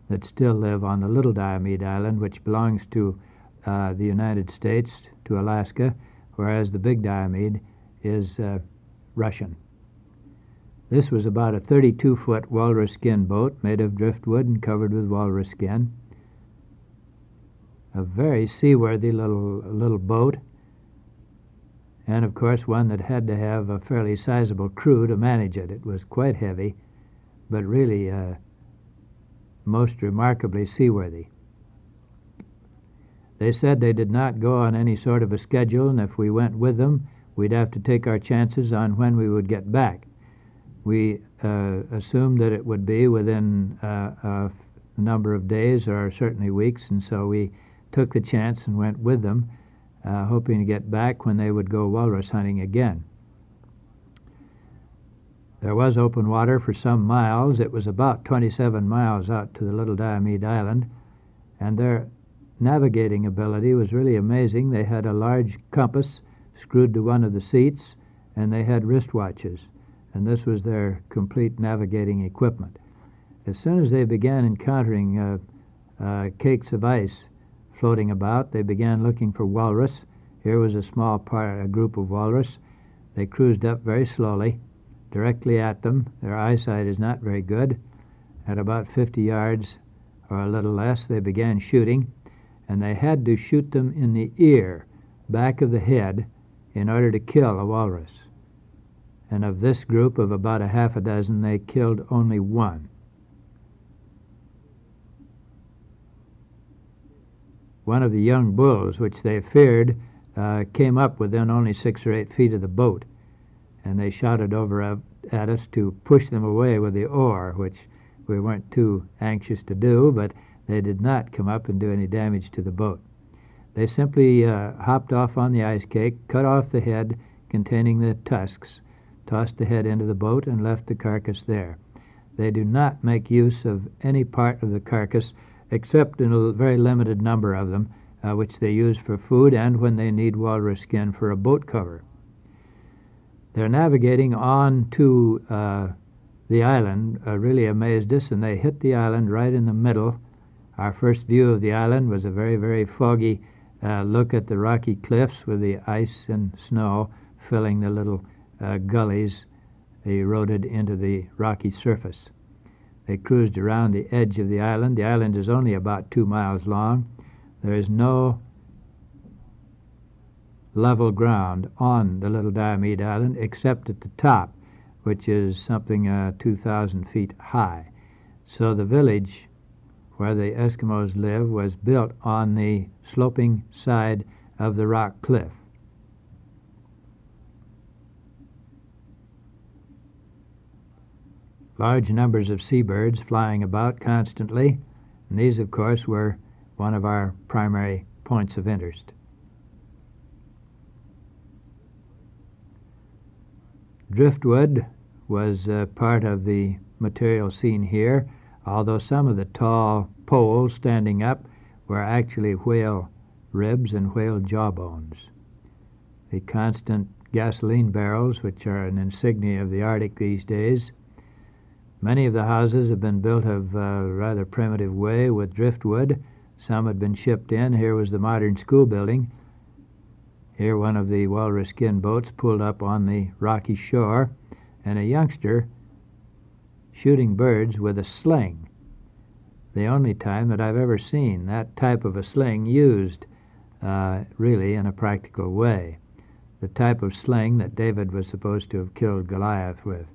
that still live on the Little Diomede Island, which belongs to uh, the United States to Alaska, whereas the Big Diomede is uh, Russian. This was about a 32 foot walrus skin boat made of driftwood and covered with walrus skin. A very seaworthy little, little boat, and of course one that had to have a fairly sizable crew to manage it. It was quite heavy, but really uh, most remarkably seaworthy. They said they did not go on any sort of a schedule, and if we went with them, we'd have to take our chances on when we would get back. We uh, assumed that it would be within uh, a number of days or certainly weeks, and so we took the chance and went with them, uh, hoping to get back when they would go walrus hunting again. There was open water for some miles. It was about 27 miles out to the Little Diomede Island, and there navigating ability was really amazing. They had a large compass screwed to one of the seats, and they had wristwatches, and this was their complete navigating equipment. As soon as they began encountering uh, uh, cakes of ice floating about, they began looking for walrus. Here was a small part, a group of walrus. They cruised up very slowly, directly at them. Their eyesight is not very good. At about 50 yards or a little less, they began shooting and they had to shoot them in the ear, back of the head, in order to kill a walrus. And of this group of about a half a dozen, they killed only one. One of the young bulls, which they feared, uh, came up within only six or eight feet of the boat, and they shouted over at us to push them away with the oar, which we weren't too anxious to do, but they did not come up and do any damage to the boat. They simply uh, hopped off on the ice cake, cut off the head containing the tusks, tossed the head into the boat, and left the carcass there. They do not make use of any part of the carcass except in a very limited number of them, uh, which they use for food and when they need walrus skin for a boat cover. They're navigating on to uh, the island, uh, really amazed us, and they hit the island right in the middle Our first view of the island was a very, very foggy uh, look at the rocky cliffs with the ice and snow filling the little uh, gullies eroded into the rocky surface. They cruised around the edge of the island. The island is only about two miles long. There is no level ground on the Little Diomede Island except at the top, which is something uh, 2,000 feet high. So the village where the Eskimos live was built on the sloping side of the rock cliff. Large numbers of seabirds flying about constantly, and these, of course, were one of our primary points of interest. Driftwood was uh, part of the material seen here, although some of the tall poles standing up were actually whale ribs and whale jawbones. The constant gasoline barrels, which are an insignia of the Arctic these days. Many of the houses have been built of a rather primitive way with driftwood. Some had been shipped in. Here was the modern school building. Here, one of the walrus skin boats pulled up on the rocky shore, and a youngster shooting birds with a sling. The only time that I've ever seen that type of a sling used uh, really in a practical way. The type of sling that David was supposed to have killed Goliath with.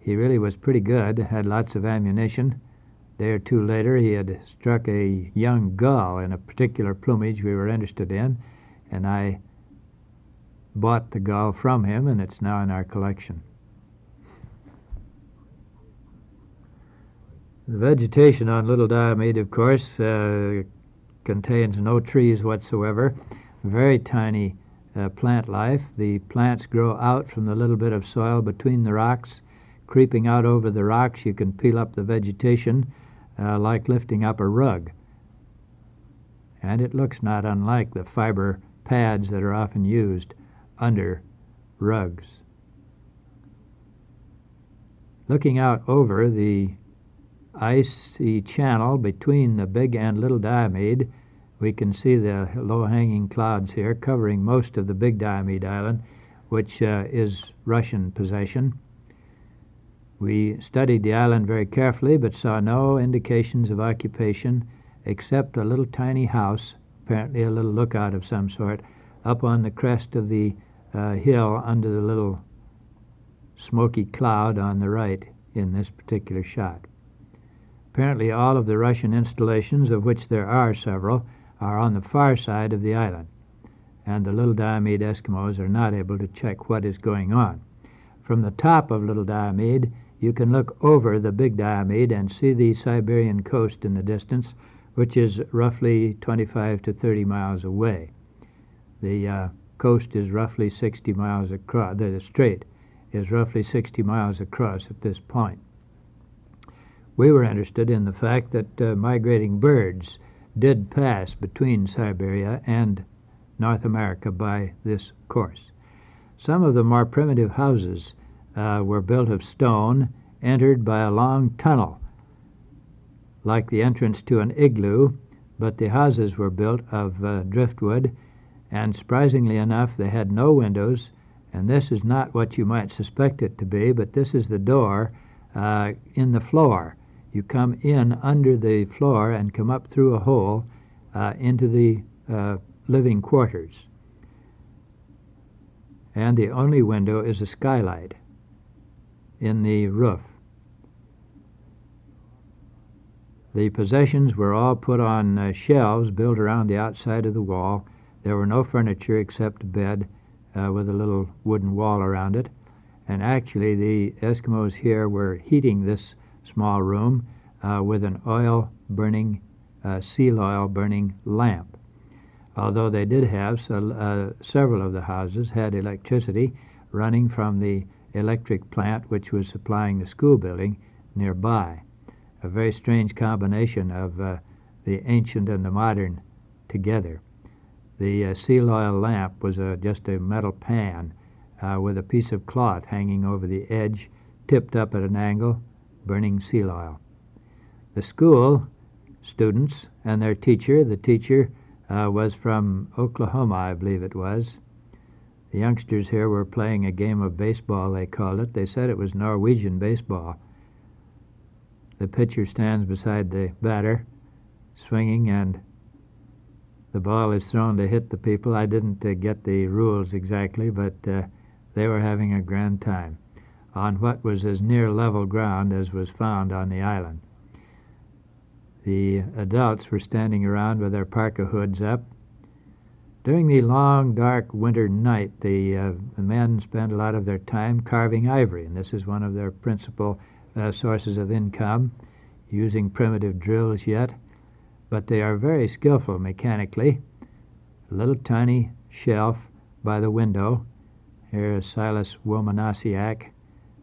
He really was pretty good, had lots of ammunition. A day or two later, he had struck a young gull in a particular plumage we were interested in, and I bought the gull from him, and it's now in our collection. The vegetation on Little Diomede, of course, uh, contains no trees whatsoever, very tiny uh, plant life. The plants grow out from the little bit of soil between the rocks. Creeping out over the rocks, you can peel up the vegetation uh, like lifting up a rug. And it looks not unlike the fiber pads that are often used under rugs. Looking out over the icy channel between the Big and Little Diomede, we can see the low-hanging clouds here covering most of the Big Diomede Island, which uh, is Russian possession. We studied the island very carefully, but saw no indications of occupation except a little tiny house apparently a little lookout of some sort, up on the crest of the uh, hill under the little smoky cloud on the right in this particular shot. Apparently, all of the Russian installations, of which there are several, are on the far side of the island, and the Little Diomede Eskimos are not able to check what is going on. From the top of Little Diomede, you can look over the Big Diomede and see the Siberian coast in the distance, which is roughly 25 to 30 miles away. The uh, coast is roughly 60 miles across, the strait is roughly 60 miles across at this point. We were interested in the fact that uh, migrating birds did pass between Siberia and North America by this course. Some of the more primitive houses uh, were built of stone, entered by a long tunnel like the entrance to an igloo, but the houses were built of uh, driftwood, and surprisingly enough, they had no windows. And this is not what you might suspect it to be, but this is the door uh, in the floor. You come in under the floor and come up through a hole uh, into the uh, living quarters. And the only window is a skylight in the roof. The possessions were all put on uh, shelves built around the outside of the wall. There were no furniture except a bed uh, with a little wooden wall around it. And actually, the Eskimos here were heating this small room uh, with an oil burning, uh, seal oil burning lamp. Although they did have so, uh, several of the houses had electricity running from the electric plant which was supplying the school building nearby a very strange combination of uh, the ancient and the modern together. The uh, seal oil lamp was uh, just a metal pan uh, with a piece of cloth hanging over the edge, tipped up at an angle, burning seal oil. The school students and their teacher. The teacher uh, was from Oklahoma, I believe it was. The youngsters here were playing a game of baseball, they called it. They said it was Norwegian baseball. The pitcher stands beside the batter, swinging, and the ball is thrown to hit the people. I didn't uh, get the rules exactly, but uh, they were having a grand time on what was as near level ground as was found on the island. The adults were standing around with their parka hoods up. During the long, dark winter night, the, uh, the men spent a lot of their time carving ivory, and this is one of their principal uh, sources of income, using primitive drills yet but they are very skillful mechanically. A little tiny shelf by the window. Here is Silas Womanasiak.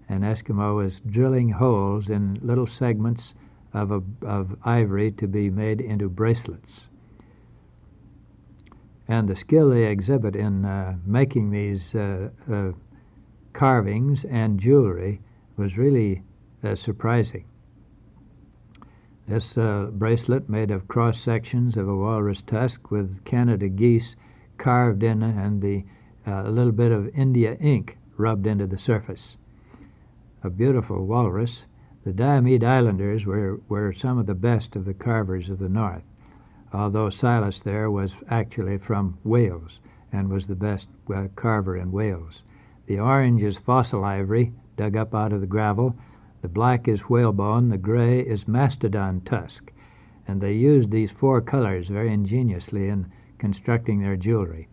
An Eskimo is drilling holes in little segments of, a, of ivory to be made into bracelets. And the skill they exhibit in uh, making these uh, uh, carvings and jewelry was really uh, surprising. This uh, bracelet made of cross sections of a walrus tusk with Canada geese carved in and the uh, a little bit of India ink rubbed into the surface. A beautiful walrus. The Diomede Islanders were, were some of the best of the carvers of the North, although Silas there was actually from Wales and was the best uh, carver in Wales. The orange is fossil ivory dug up out of the gravel, the black is whalebone, the gray is mastodon tusk, and they used these four colors very ingeniously in constructing their jewelry.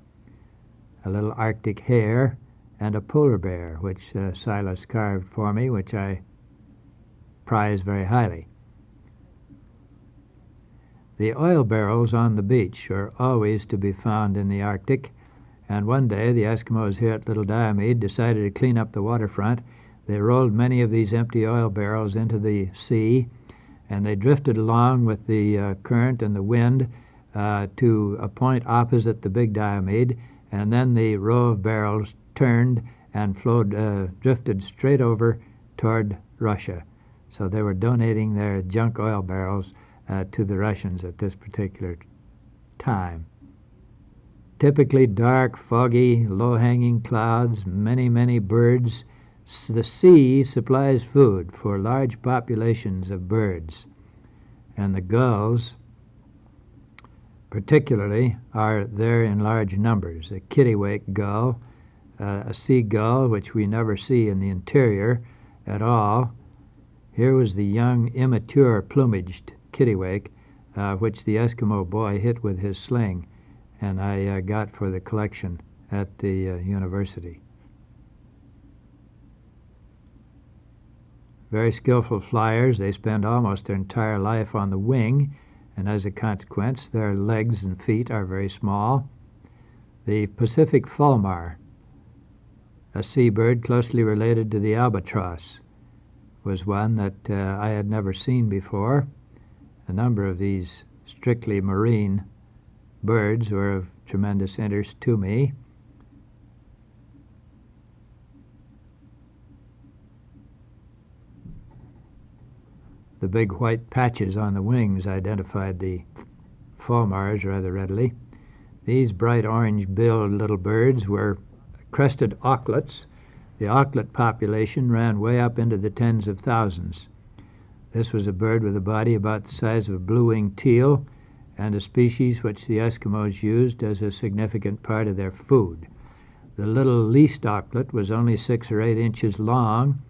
A little Arctic hare and a polar bear, which uh, Silas carved for me, which I prize very highly. The oil barrels on the beach are always to be found in the Arctic, and one day the Eskimos here at Little Diomede decided to clean up the waterfront they rolled many of these empty oil barrels into the sea, and they drifted along with the uh, current and the wind uh, to a point opposite the Big Diomede, and then the row of barrels turned and flowed, uh, drifted straight over toward Russia. So they were donating their junk oil barrels uh, to the Russians at this particular time. Typically dark, foggy, low hanging clouds, many, many birds the sea supplies food for large populations of birds, and the gulls, particularly, are there in large numbers. The kittiwake gull, uh, a sea gull, which we never see in the interior at all. Here was the young, immature, plumaged kittiwake, uh, which the Eskimo boy hit with his sling, and I uh, got for the collection at the uh, university. Very skillful flyers, they spend almost their entire life on the wing, and as a consequence, their legs and feet are very small. The Pacific fulmar, a seabird closely related to the albatross, was one that uh, I had never seen before. A number of these strictly marine birds were of tremendous interest to me. The big white patches on the wings identified the fulmars rather readily. These bright orange-billed little birds were crested auklets. The auklet population ran way up into the tens of thousands. This was a bird with a body about the size of a blue-winged teal and a species which the Eskimos used as a significant part of their food. The little least auklet was only six or eight inches long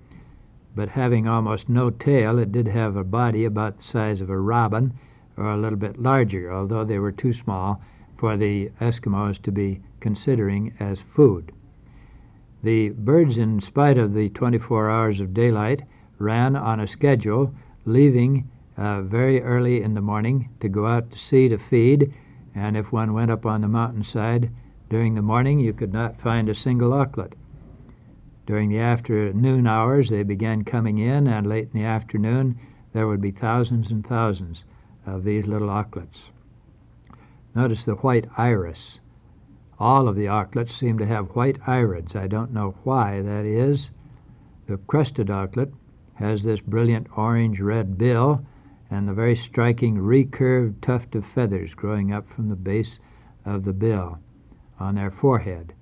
but having almost no tail, it did have a body about the size of a robin or a little bit larger, although they were too small for the Eskimos to be considering as food. The birds, in spite of the 24 hours of daylight, ran on a schedule, leaving uh, very early in the morning to go out to sea to feed, and if one went up on the mountainside during the morning, you could not find a single auklet. During the afternoon hours, they began coming in, and late in the afternoon, there would be thousands and thousands of these little auklets. Notice the white iris. All of the auklets seem to have white irids. I don't know why that is. The crested auklet has this brilliant orange red bill, and the very striking recurved tuft of feathers growing up from the base of the bill on their forehead.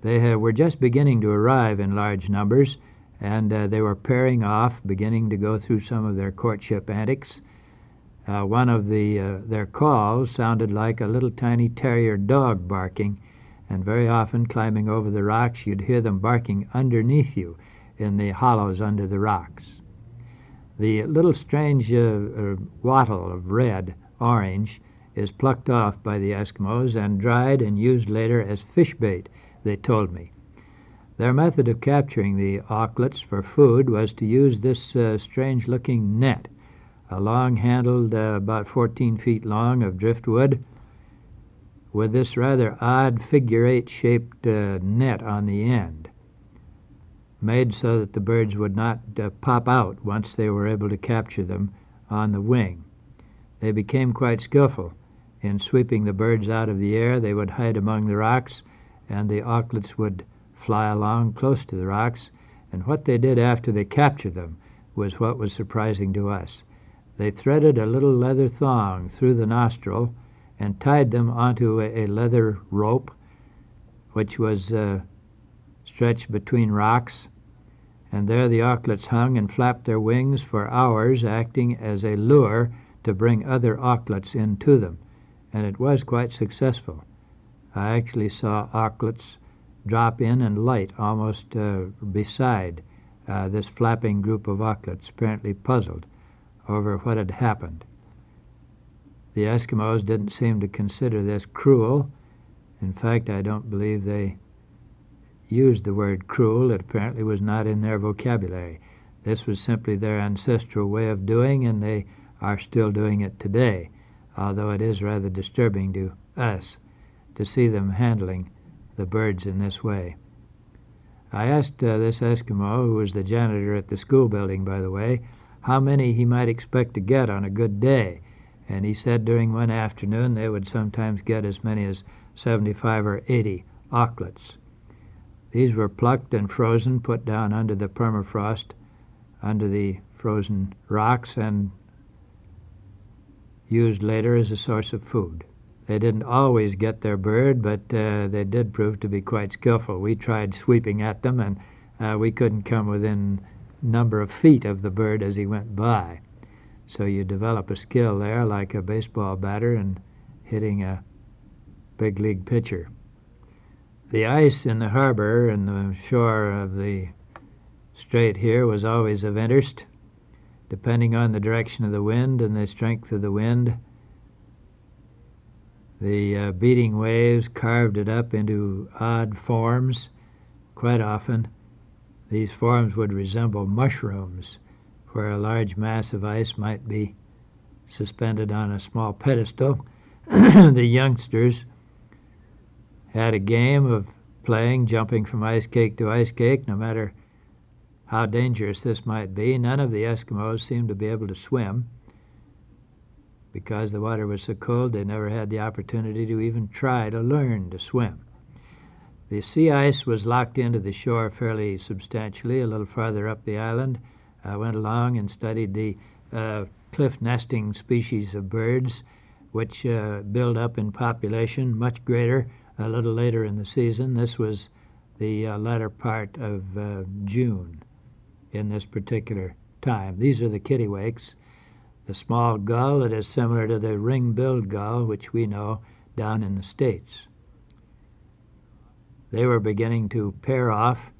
They were just beginning to arrive in large numbers, and uh, they were pairing off, beginning to go through some of their courtship antics. Uh, one of the, uh, their calls sounded like a little tiny terrier dog barking, and very often climbing over the rocks, you'd hear them barking underneath you in the hollows under the rocks. The little strange uh, uh, wattle of red, orange, is plucked off by the Eskimos and dried and used later as fish bait, they told me. Their method of capturing the auklets for food was to use this uh, strange looking net, a long handled, uh, about 14 feet long, of driftwood, with this rather odd figure eight shaped uh, net on the end, made so that the birds would not uh, pop out once they were able to capture them on the wing. They became quite skillful. In sweeping the birds out of the air, they would hide among the rocks, and the auklets would fly along close to the rocks, and what they did after they captured them was what was surprising to us. They threaded a little leather thong through the nostril and tied them onto a, a leather rope, which was uh, stretched between rocks, and there the auklets hung and flapped their wings for hours, acting as a lure to bring other auklets into them, and it was quite successful. I actually saw auklets drop in and light almost uh, beside uh, this flapping group of auklets, apparently puzzled over what had happened. The Eskimos didn't seem to consider this cruel. In fact, I don't believe they used the word cruel. It apparently was not in their vocabulary. This was simply their ancestral way of doing, and they are still doing it today, although it is rather disturbing to us to see them handling the birds in this way. I asked uh, this Eskimo, who was the janitor at the school building, by the way, how many he might expect to get on a good day and he said during one afternoon they would sometimes get as many as 75 or 80 auklets. These were plucked and frozen, put down under the permafrost, under the frozen rocks, and used later as a source of food. They didn't always get their bird, but uh, they did prove to be quite skillful. We tried sweeping at them, and uh, we couldn't come within number of feet of the bird as he went by. So you develop a skill there like a baseball batter and hitting a big league pitcher. The ice in the harbor and the shore of the strait here was always of interest. Depending on the direction of the wind and the strength of the wind, the uh, beating waves carved it up into odd forms. Quite often, these forms would resemble mushrooms where a large mass of ice might be suspended on a small pedestal. the youngsters had a game of playing, jumping from ice cake to ice cake, no matter how dangerous this might be. None of the Eskimos seemed to be able to swim. Because the water was so cold, they never had the opportunity to even try to learn to swim. The sea ice was locked into the shore fairly substantially a little farther up the island, I went along and studied the uh, cliff nesting species of birds, which uh, build up in population much greater a little later in the season. This was the uh, latter part of uh, June in this particular time. These are the kittiwakes, the small gull that is similar to the ring-billed gull, which we know down in the States. They were beginning to pair off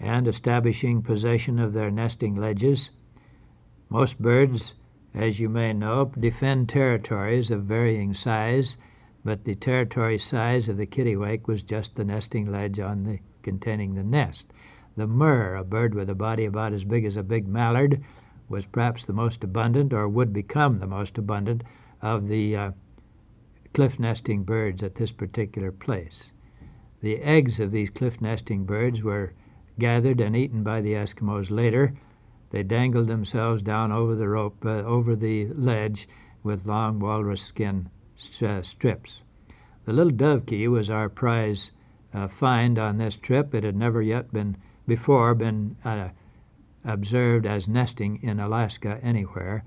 and establishing possession of their nesting ledges. Most birds, as you may know, defend territories of varying size, but the territory size of the kittiwake was just the nesting ledge on the containing the nest. The murre, a bird with a body about as big as a big mallard, was perhaps the most abundant, or would become the most abundant, of the uh, cliff nesting birds at this particular place. The eggs of these cliff nesting birds were gathered and eaten by the Eskimos later. They dangled themselves down over the rope, uh, over the ledge, with long walrus skin uh, strips. The little dovekie was our prize uh, find on this trip. It had never yet been before been uh, observed as nesting in Alaska anywhere,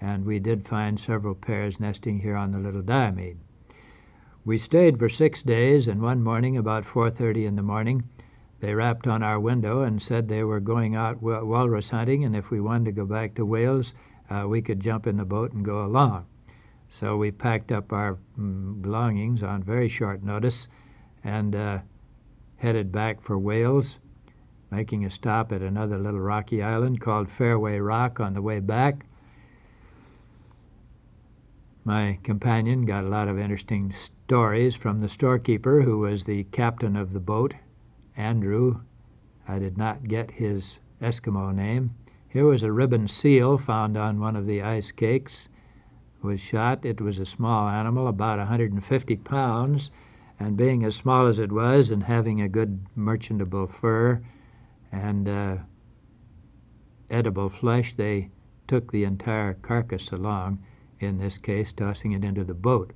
and we did find several pairs nesting here on the Little Diomede. We stayed for six days, and one morning, about 4:30 in the morning, they rapped on our window and said they were going out walrus hunting, and if we wanted to go back to Wales, uh, we could jump in the boat and go along. So we packed up our mm, belongings on very short notice and uh, headed back for Wales, making a stop at another little rocky island called Fairway Rock on the way back. My companion got a lot of interesting stories from the storekeeper, who was the captain of the boat, Andrew. I did not get his Eskimo name. Here was a ribbon seal found on one of the ice cakes. It was shot. It was a small animal, about 150 pounds, and being as small as it was and having a good merchantable fur and uh, edible flesh, they took the entire carcass along, in this case, tossing it into the boat.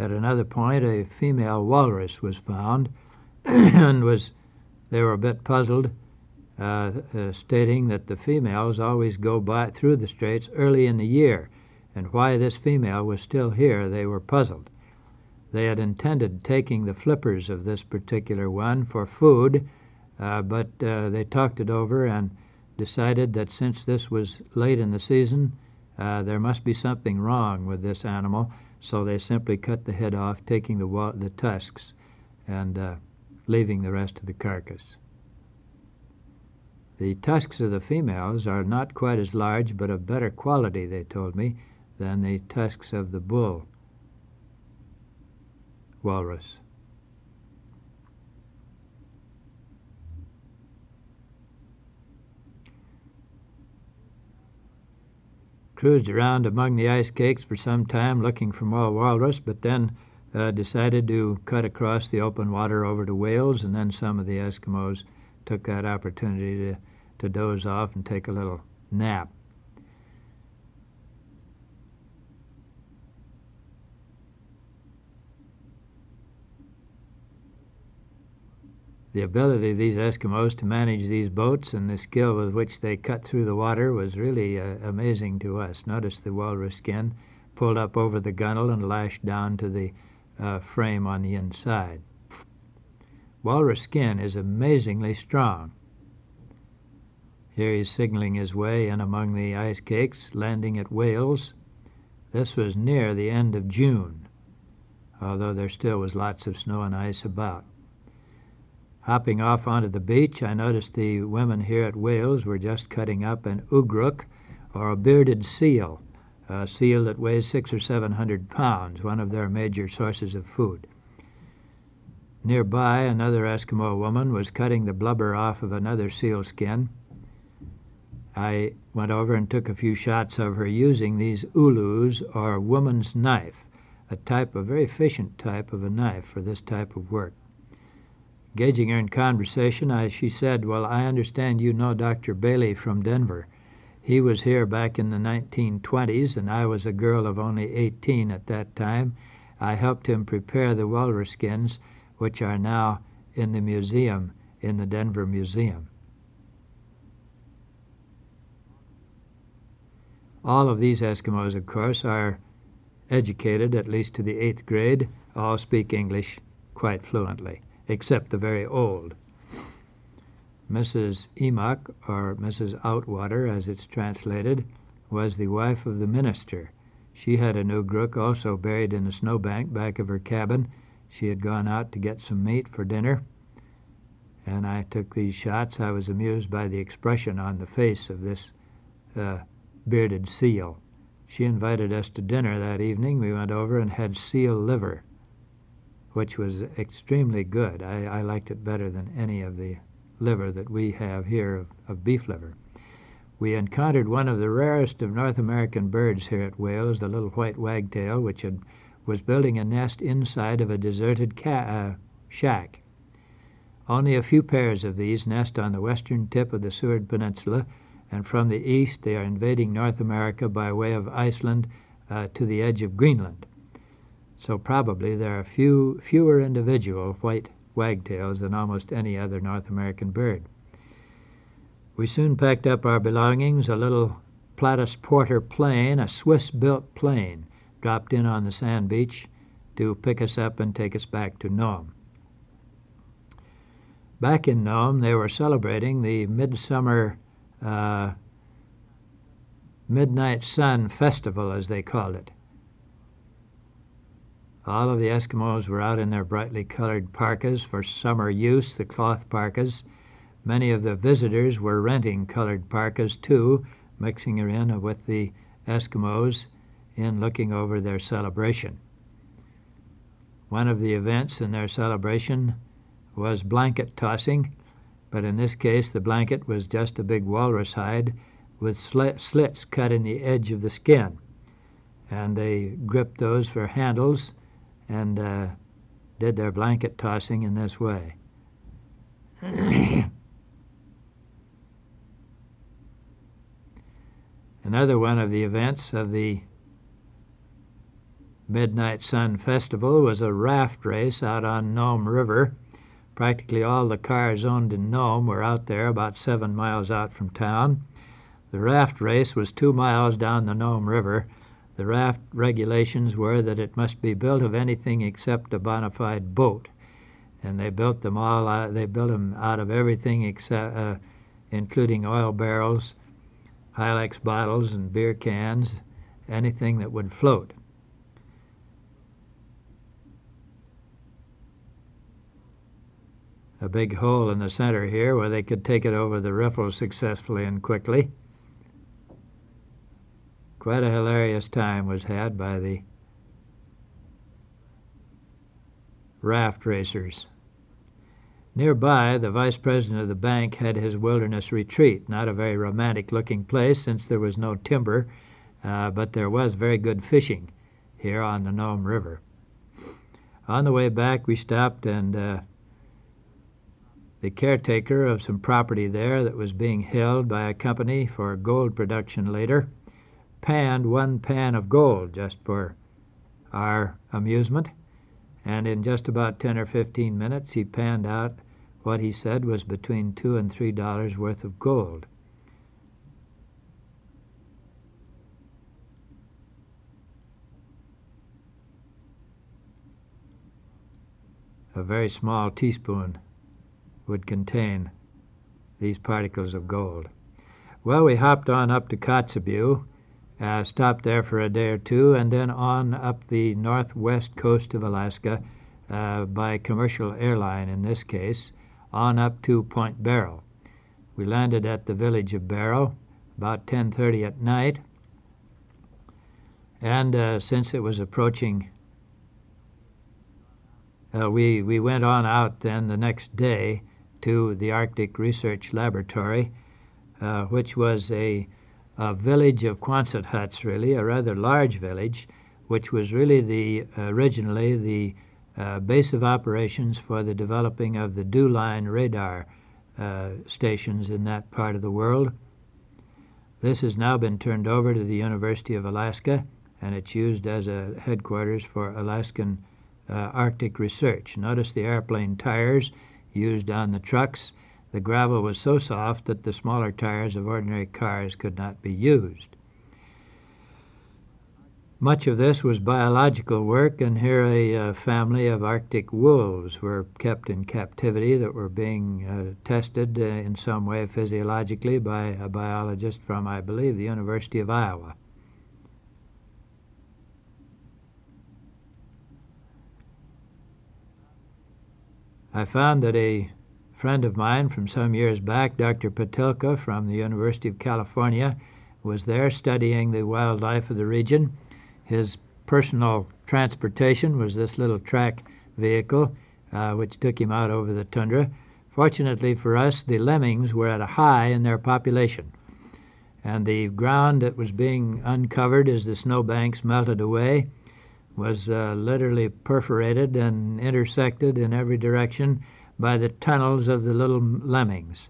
At another point, a female walrus was found, and was they were a bit puzzled, uh, uh, stating that the females always go by through the straits early in the year, and why this female was still here they were puzzled. They had intended taking the flippers of this particular one for food, uh, but uh, they talked it over and decided that since this was late in the season, uh, there must be something wrong with this animal so they simply cut the head off, taking the, the tusks and uh, leaving the rest of the carcass. The tusks of the females are not quite as large, but of better quality, they told me, than the tusks of the bull walrus. Cruised around among the ice cakes for some time looking for more walrus, but then uh, decided to cut across the open water over to Wales, and then some of the Eskimos took that opportunity to, to doze off and take a little nap. The ability of these Eskimos to manage these boats and the skill with which they cut through the water was really uh, amazing to us. Notice the walrus skin pulled up over the gunwale and lashed down to the uh, frame on the inside. Walrus skin is amazingly strong. Here he's signaling his way in among the ice cakes, landing at Wales. This was near the end of June, although there still was lots of snow and ice about. Hopping off onto the beach, I noticed the women here at Wales were just cutting up an ugruk, or a bearded seal, a seal that weighs six or seven hundred pounds, one of their major sources of food. Nearby, another Eskimo woman was cutting the blubber off of another seal skin. I went over and took a few shots of her using these ulus, or woman's knife, a type, a very efficient type of a knife for this type of work. Engaging her in conversation, I, she said, Well, I understand you know Dr. Bailey from Denver. He was here back in the 1920s, and I was a girl of only 18 at that time. I helped him prepare the walrus skins, which are now in the museum, in the Denver Museum. All of these Eskimos, of course, are educated, at least to the eighth grade, all speak English quite fluently except the very old. Mrs. Emack, or Mrs. Outwater as it's translated, was the wife of the minister. She had a ugruk also buried in a snowbank back of her cabin. She had gone out to get some meat for dinner, and I took these shots. I was amused by the expression on the face of this uh, bearded seal. She invited us to dinner that evening. We went over and had seal liver which was extremely good. I, I liked it better than any of the liver that we have here of, of beef liver. We encountered one of the rarest of North American birds here at Wales, the little white wagtail, which had, was building a nest inside of a deserted ca- uh, shack. Only a few pairs of these nest on the western tip of the Seward Peninsula, and from the east they are invading North America by way of Iceland uh, to the edge of Greenland so probably there are few, fewer individual white wagtails than almost any other North American bird. We soon packed up our belongings. A little Pilatus Porter plane, a Swiss built plane, dropped in on the sand beach to pick us up and take us back to Nome. Back in Nome, they were celebrating the Midsummer uh, Midnight Sun Festival, as they called it. All of the Eskimos were out in their brightly colored parkas for summer use, the cloth parkas. Many of the visitors were renting colored parkas too, mixing her in with the Eskimos in looking over their celebration. One of the events in their celebration was blanket tossing, but in this case the blanket was just a big walrus hide with slits cut in the edge of the skin. And they gripped those for handles and uh, did their blanket tossing in this way. Another one of the events of the Midnight Sun Festival was a raft race out on Nome River. Practically all the cars owned in Nome were out there about seven miles out from town. The raft race was two miles down the Nome River. The raft regulations were that it must be built of anything except a bona fide boat, and they built them all. Out, they built them out of everything except, uh, including oil barrels, Hilux bottles, and beer cans, anything that would float. A big hole in the center here where they could take it over the riffle successfully and quickly. Quite a hilarious time was had by the raft racers. Nearby, the vice president of the bank had his wilderness retreat, not a very romantic looking place since there was no timber, uh, but there was very good fishing here on the Nome River. On the way back, we stopped and uh, the caretaker of some property there that was being held by a company for gold production later panned one pan of gold just for our amusement. And in just about 10 or 15 minutes, he panned out what he said was between two and three dollars worth of gold. A very small teaspoon would contain these particles of gold. Well, we hopped on up to Kotzebue uh, stopped there for a day or two, and then on up the northwest coast of Alaska uh, by commercial airline in this case, on up to Point Barrow. We landed at the village of Barrow about 10:30 at night, and uh, since it was approaching, uh, we we went on out then the next day to the Arctic Research Laboratory, uh, which was a a village of Quonset huts, really, a rather large village, which was really the originally the uh, base of operations for the developing of the DEW line radar uh, stations in that part of the world. This has now been turned over to the University of Alaska, and it's used as a headquarters for Alaskan uh, Arctic research. Notice the airplane tires used on the trucks the gravel was so soft that the smaller tires of ordinary cars could not be used. Much of this was biological work, and here a uh, family of Arctic wolves were kept in captivity that were being uh, tested uh, in some way physiologically by a biologist from, I believe, the University of Iowa. I found that a friend of mine from some years back, Dr. Pitelka from the University of California, was there studying the wildlife of the region. His personal transportation was this little track vehicle, uh, which took him out over the tundra. Fortunately for us, the lemmings were at a high in their population, and the ground that was being uncovered as the snowbanks melted away was uh, literally perforated and intersected in every direction by the tunnels of the little lemmings.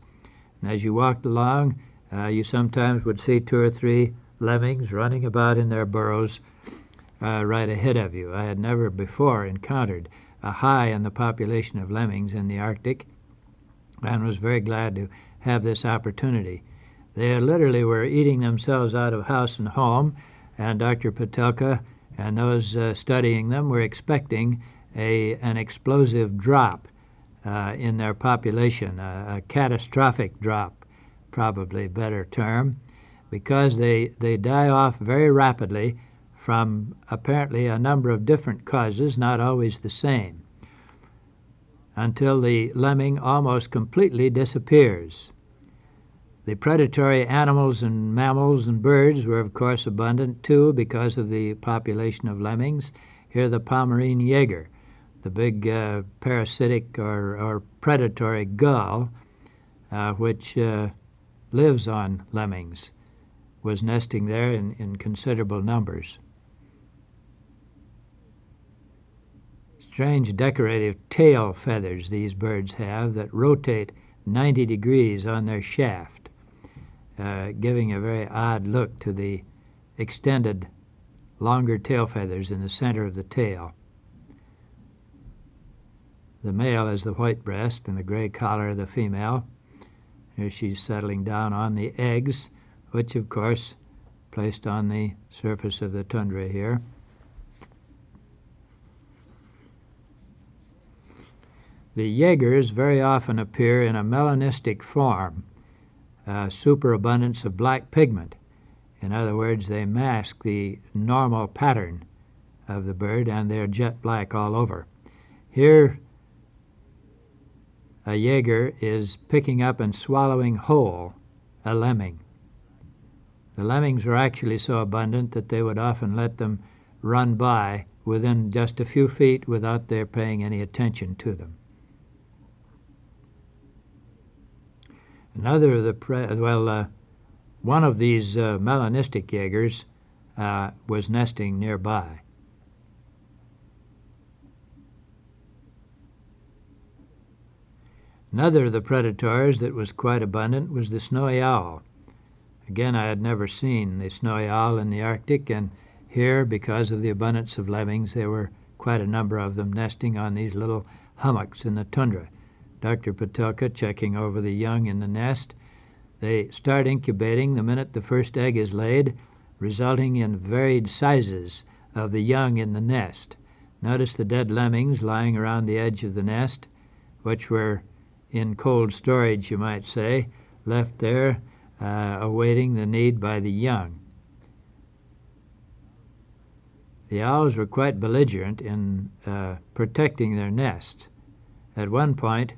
And as you walked along, uh, you sometimes would see two or three lemmings running about in their burrows uh, right ahead of you. I had never before encountered a high in the population of lemmings in the Arctic and was very glad to have this opportunity. They literally were eating themselves out of house and home, and Dr. Pitelka and those uh, studying them were expecting a, an explosive drop uh, in their population, a, a, catastrophic drop, probably better term, because they, they die off very rapidly from apparently a number of different causes, not always the same, until the lemming almost completely disappears. The predatory animals and mammals and birds were, of course, abundant too because of the population of lemmings. Here, the Pomeranian jaeger, the big uh, parasitic or, or, predatory gull, uh, which uh, lives on lemmings, was nesting there in, in considerable numbers. Strange decorative tail feathers these birds have that rotate 90 degrees on their shaft. Uh, giving a very odd look to the extended longer tail feathers in the center of the tail. The male has the white breast and the gray collar of the female. Here she's settling down on the eggs, which of course placed on the surface of the tundra here. The Jaegers very often appear in a melanistic form, uh, superabundance of black pigment. In other words, they mask the normal pattern of the bird and they're jet black all over. Here, a Jaeger is picking up and swallowing whole a lemming. The lemmings were actually so abundant that they would often let them run by within just a few feet without their paying any attention to them. Another of the, pre- well, uh, one of these uh, melanistic Jaegers uh, was nesting nearby. Another of the predators that was quite abundant was the snowy owl. Again, I had never seen the snowy owl in the Arctic, and here, because of the abundance of lemmings, there were quite a number of them nesting on these little hummocks in the tundra. Dr. Pitelka checking over the young in the nest. They start incubating the minute the first egg is laid, resulting in varied sizes of the young in the nest. Notice the dead lemmings lying around the edge of the nest, which were in cold storage, you might say, left there uh, awaiting the need by the young. The owls were quite belligerent in uh, protecting their nests. At one point,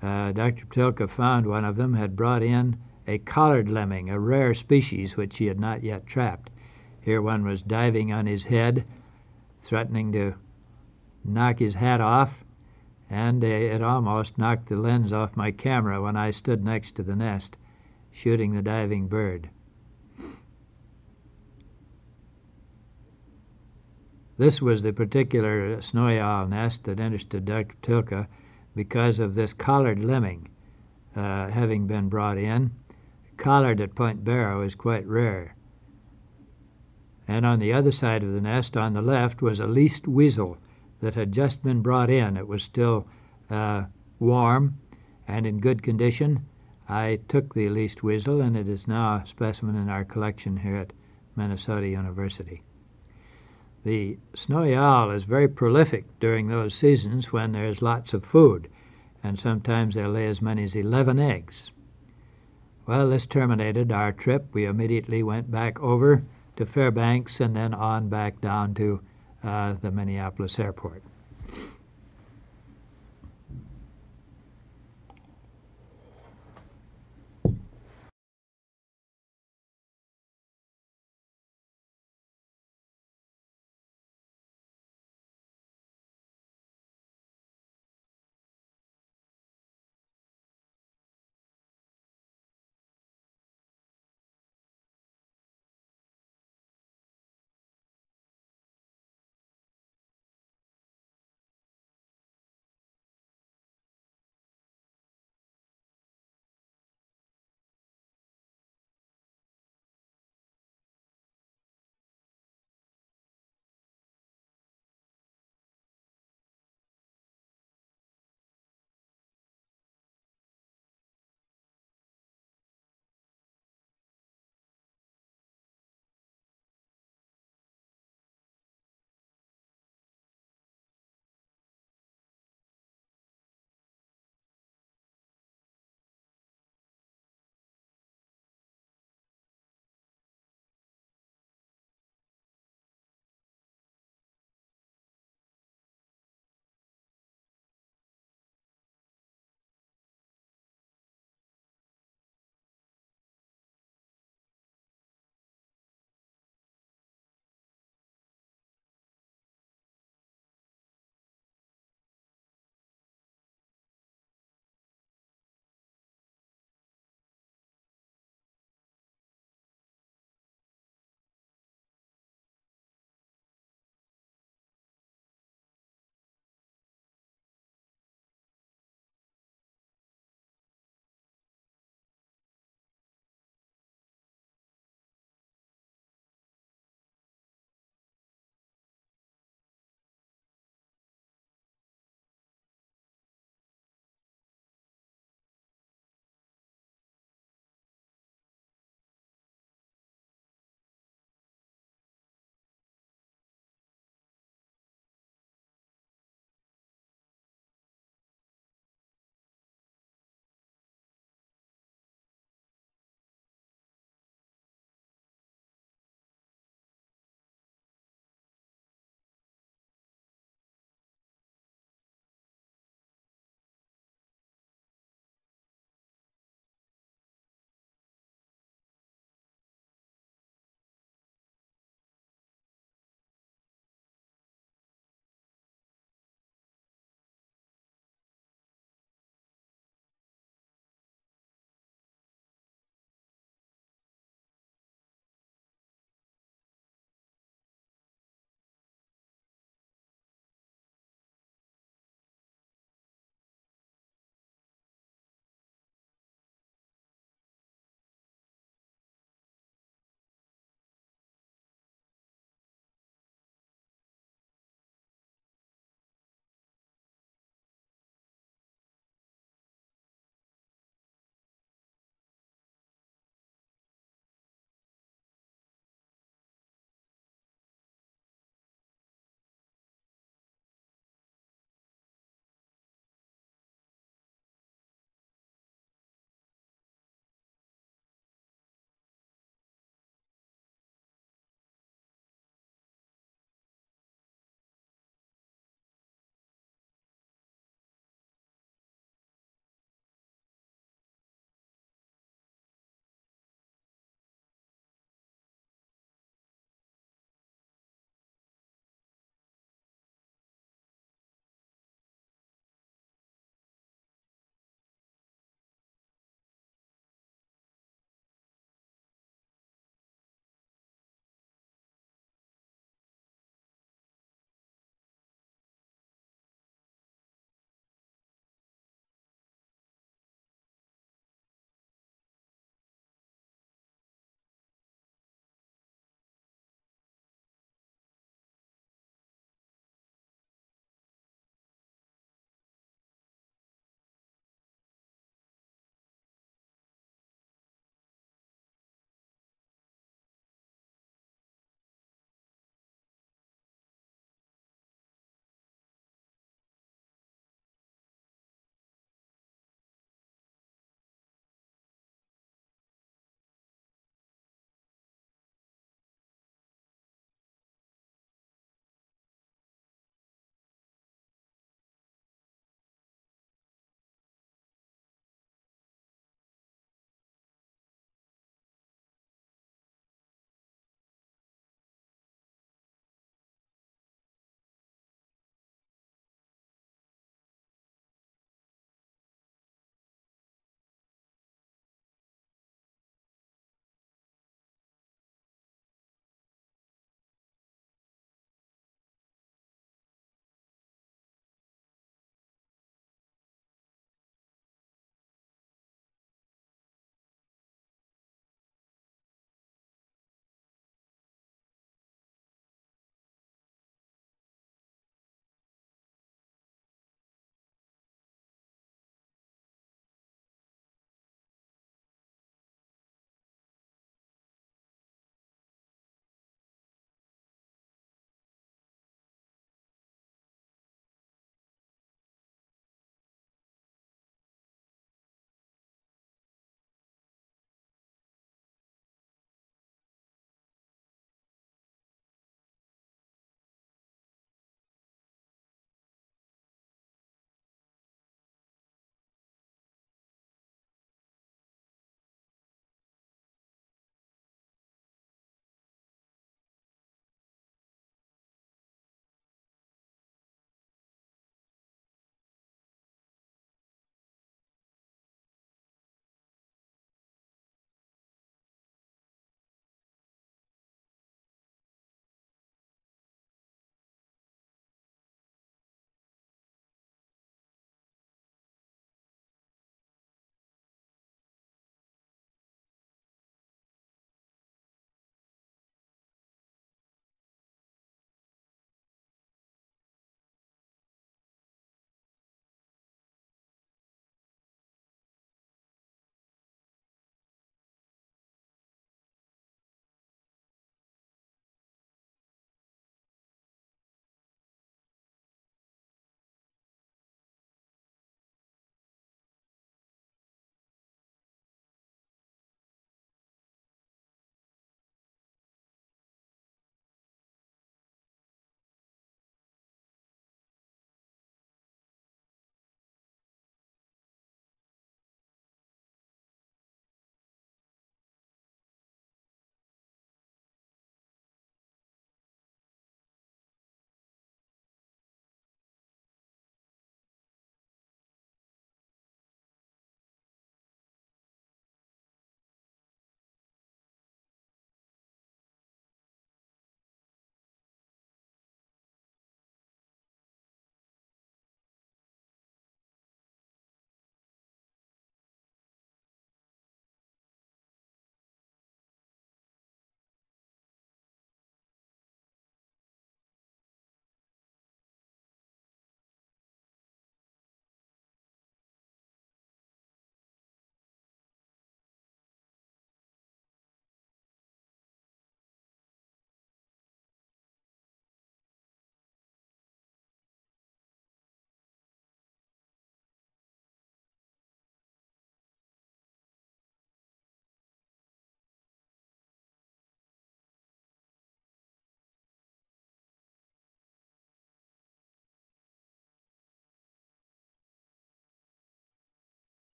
uh, Dr. Pitelka found one of them had brought in a collared lemming, a rare species which he had not yet trapped. Here one was diving on his head, threatening to knock his hat off, and uh, it almost knocked the lens off my camera when I stood next to the nest, shooting the diving bird. This was the particular snowy owl nest that interested Dr. Tilka because of this collared lemming uh, having been brought in. Collared at Point Barrow is quite rare. And on the other side of the nest, on the left, was a least weasel that had just been brought in. It was still uh, warm and in good condition. I took the least weasel, and it is now a specimen in our collection here at Minnesota University. The snowy owl is very prolific during those seasons when there's lots of food, and sometimes they'll lay as many as 11 eggs. Well, this terminated our trip. We immediately went back over to Fairbanks and then on back down to Uh, the Minneapolis airport.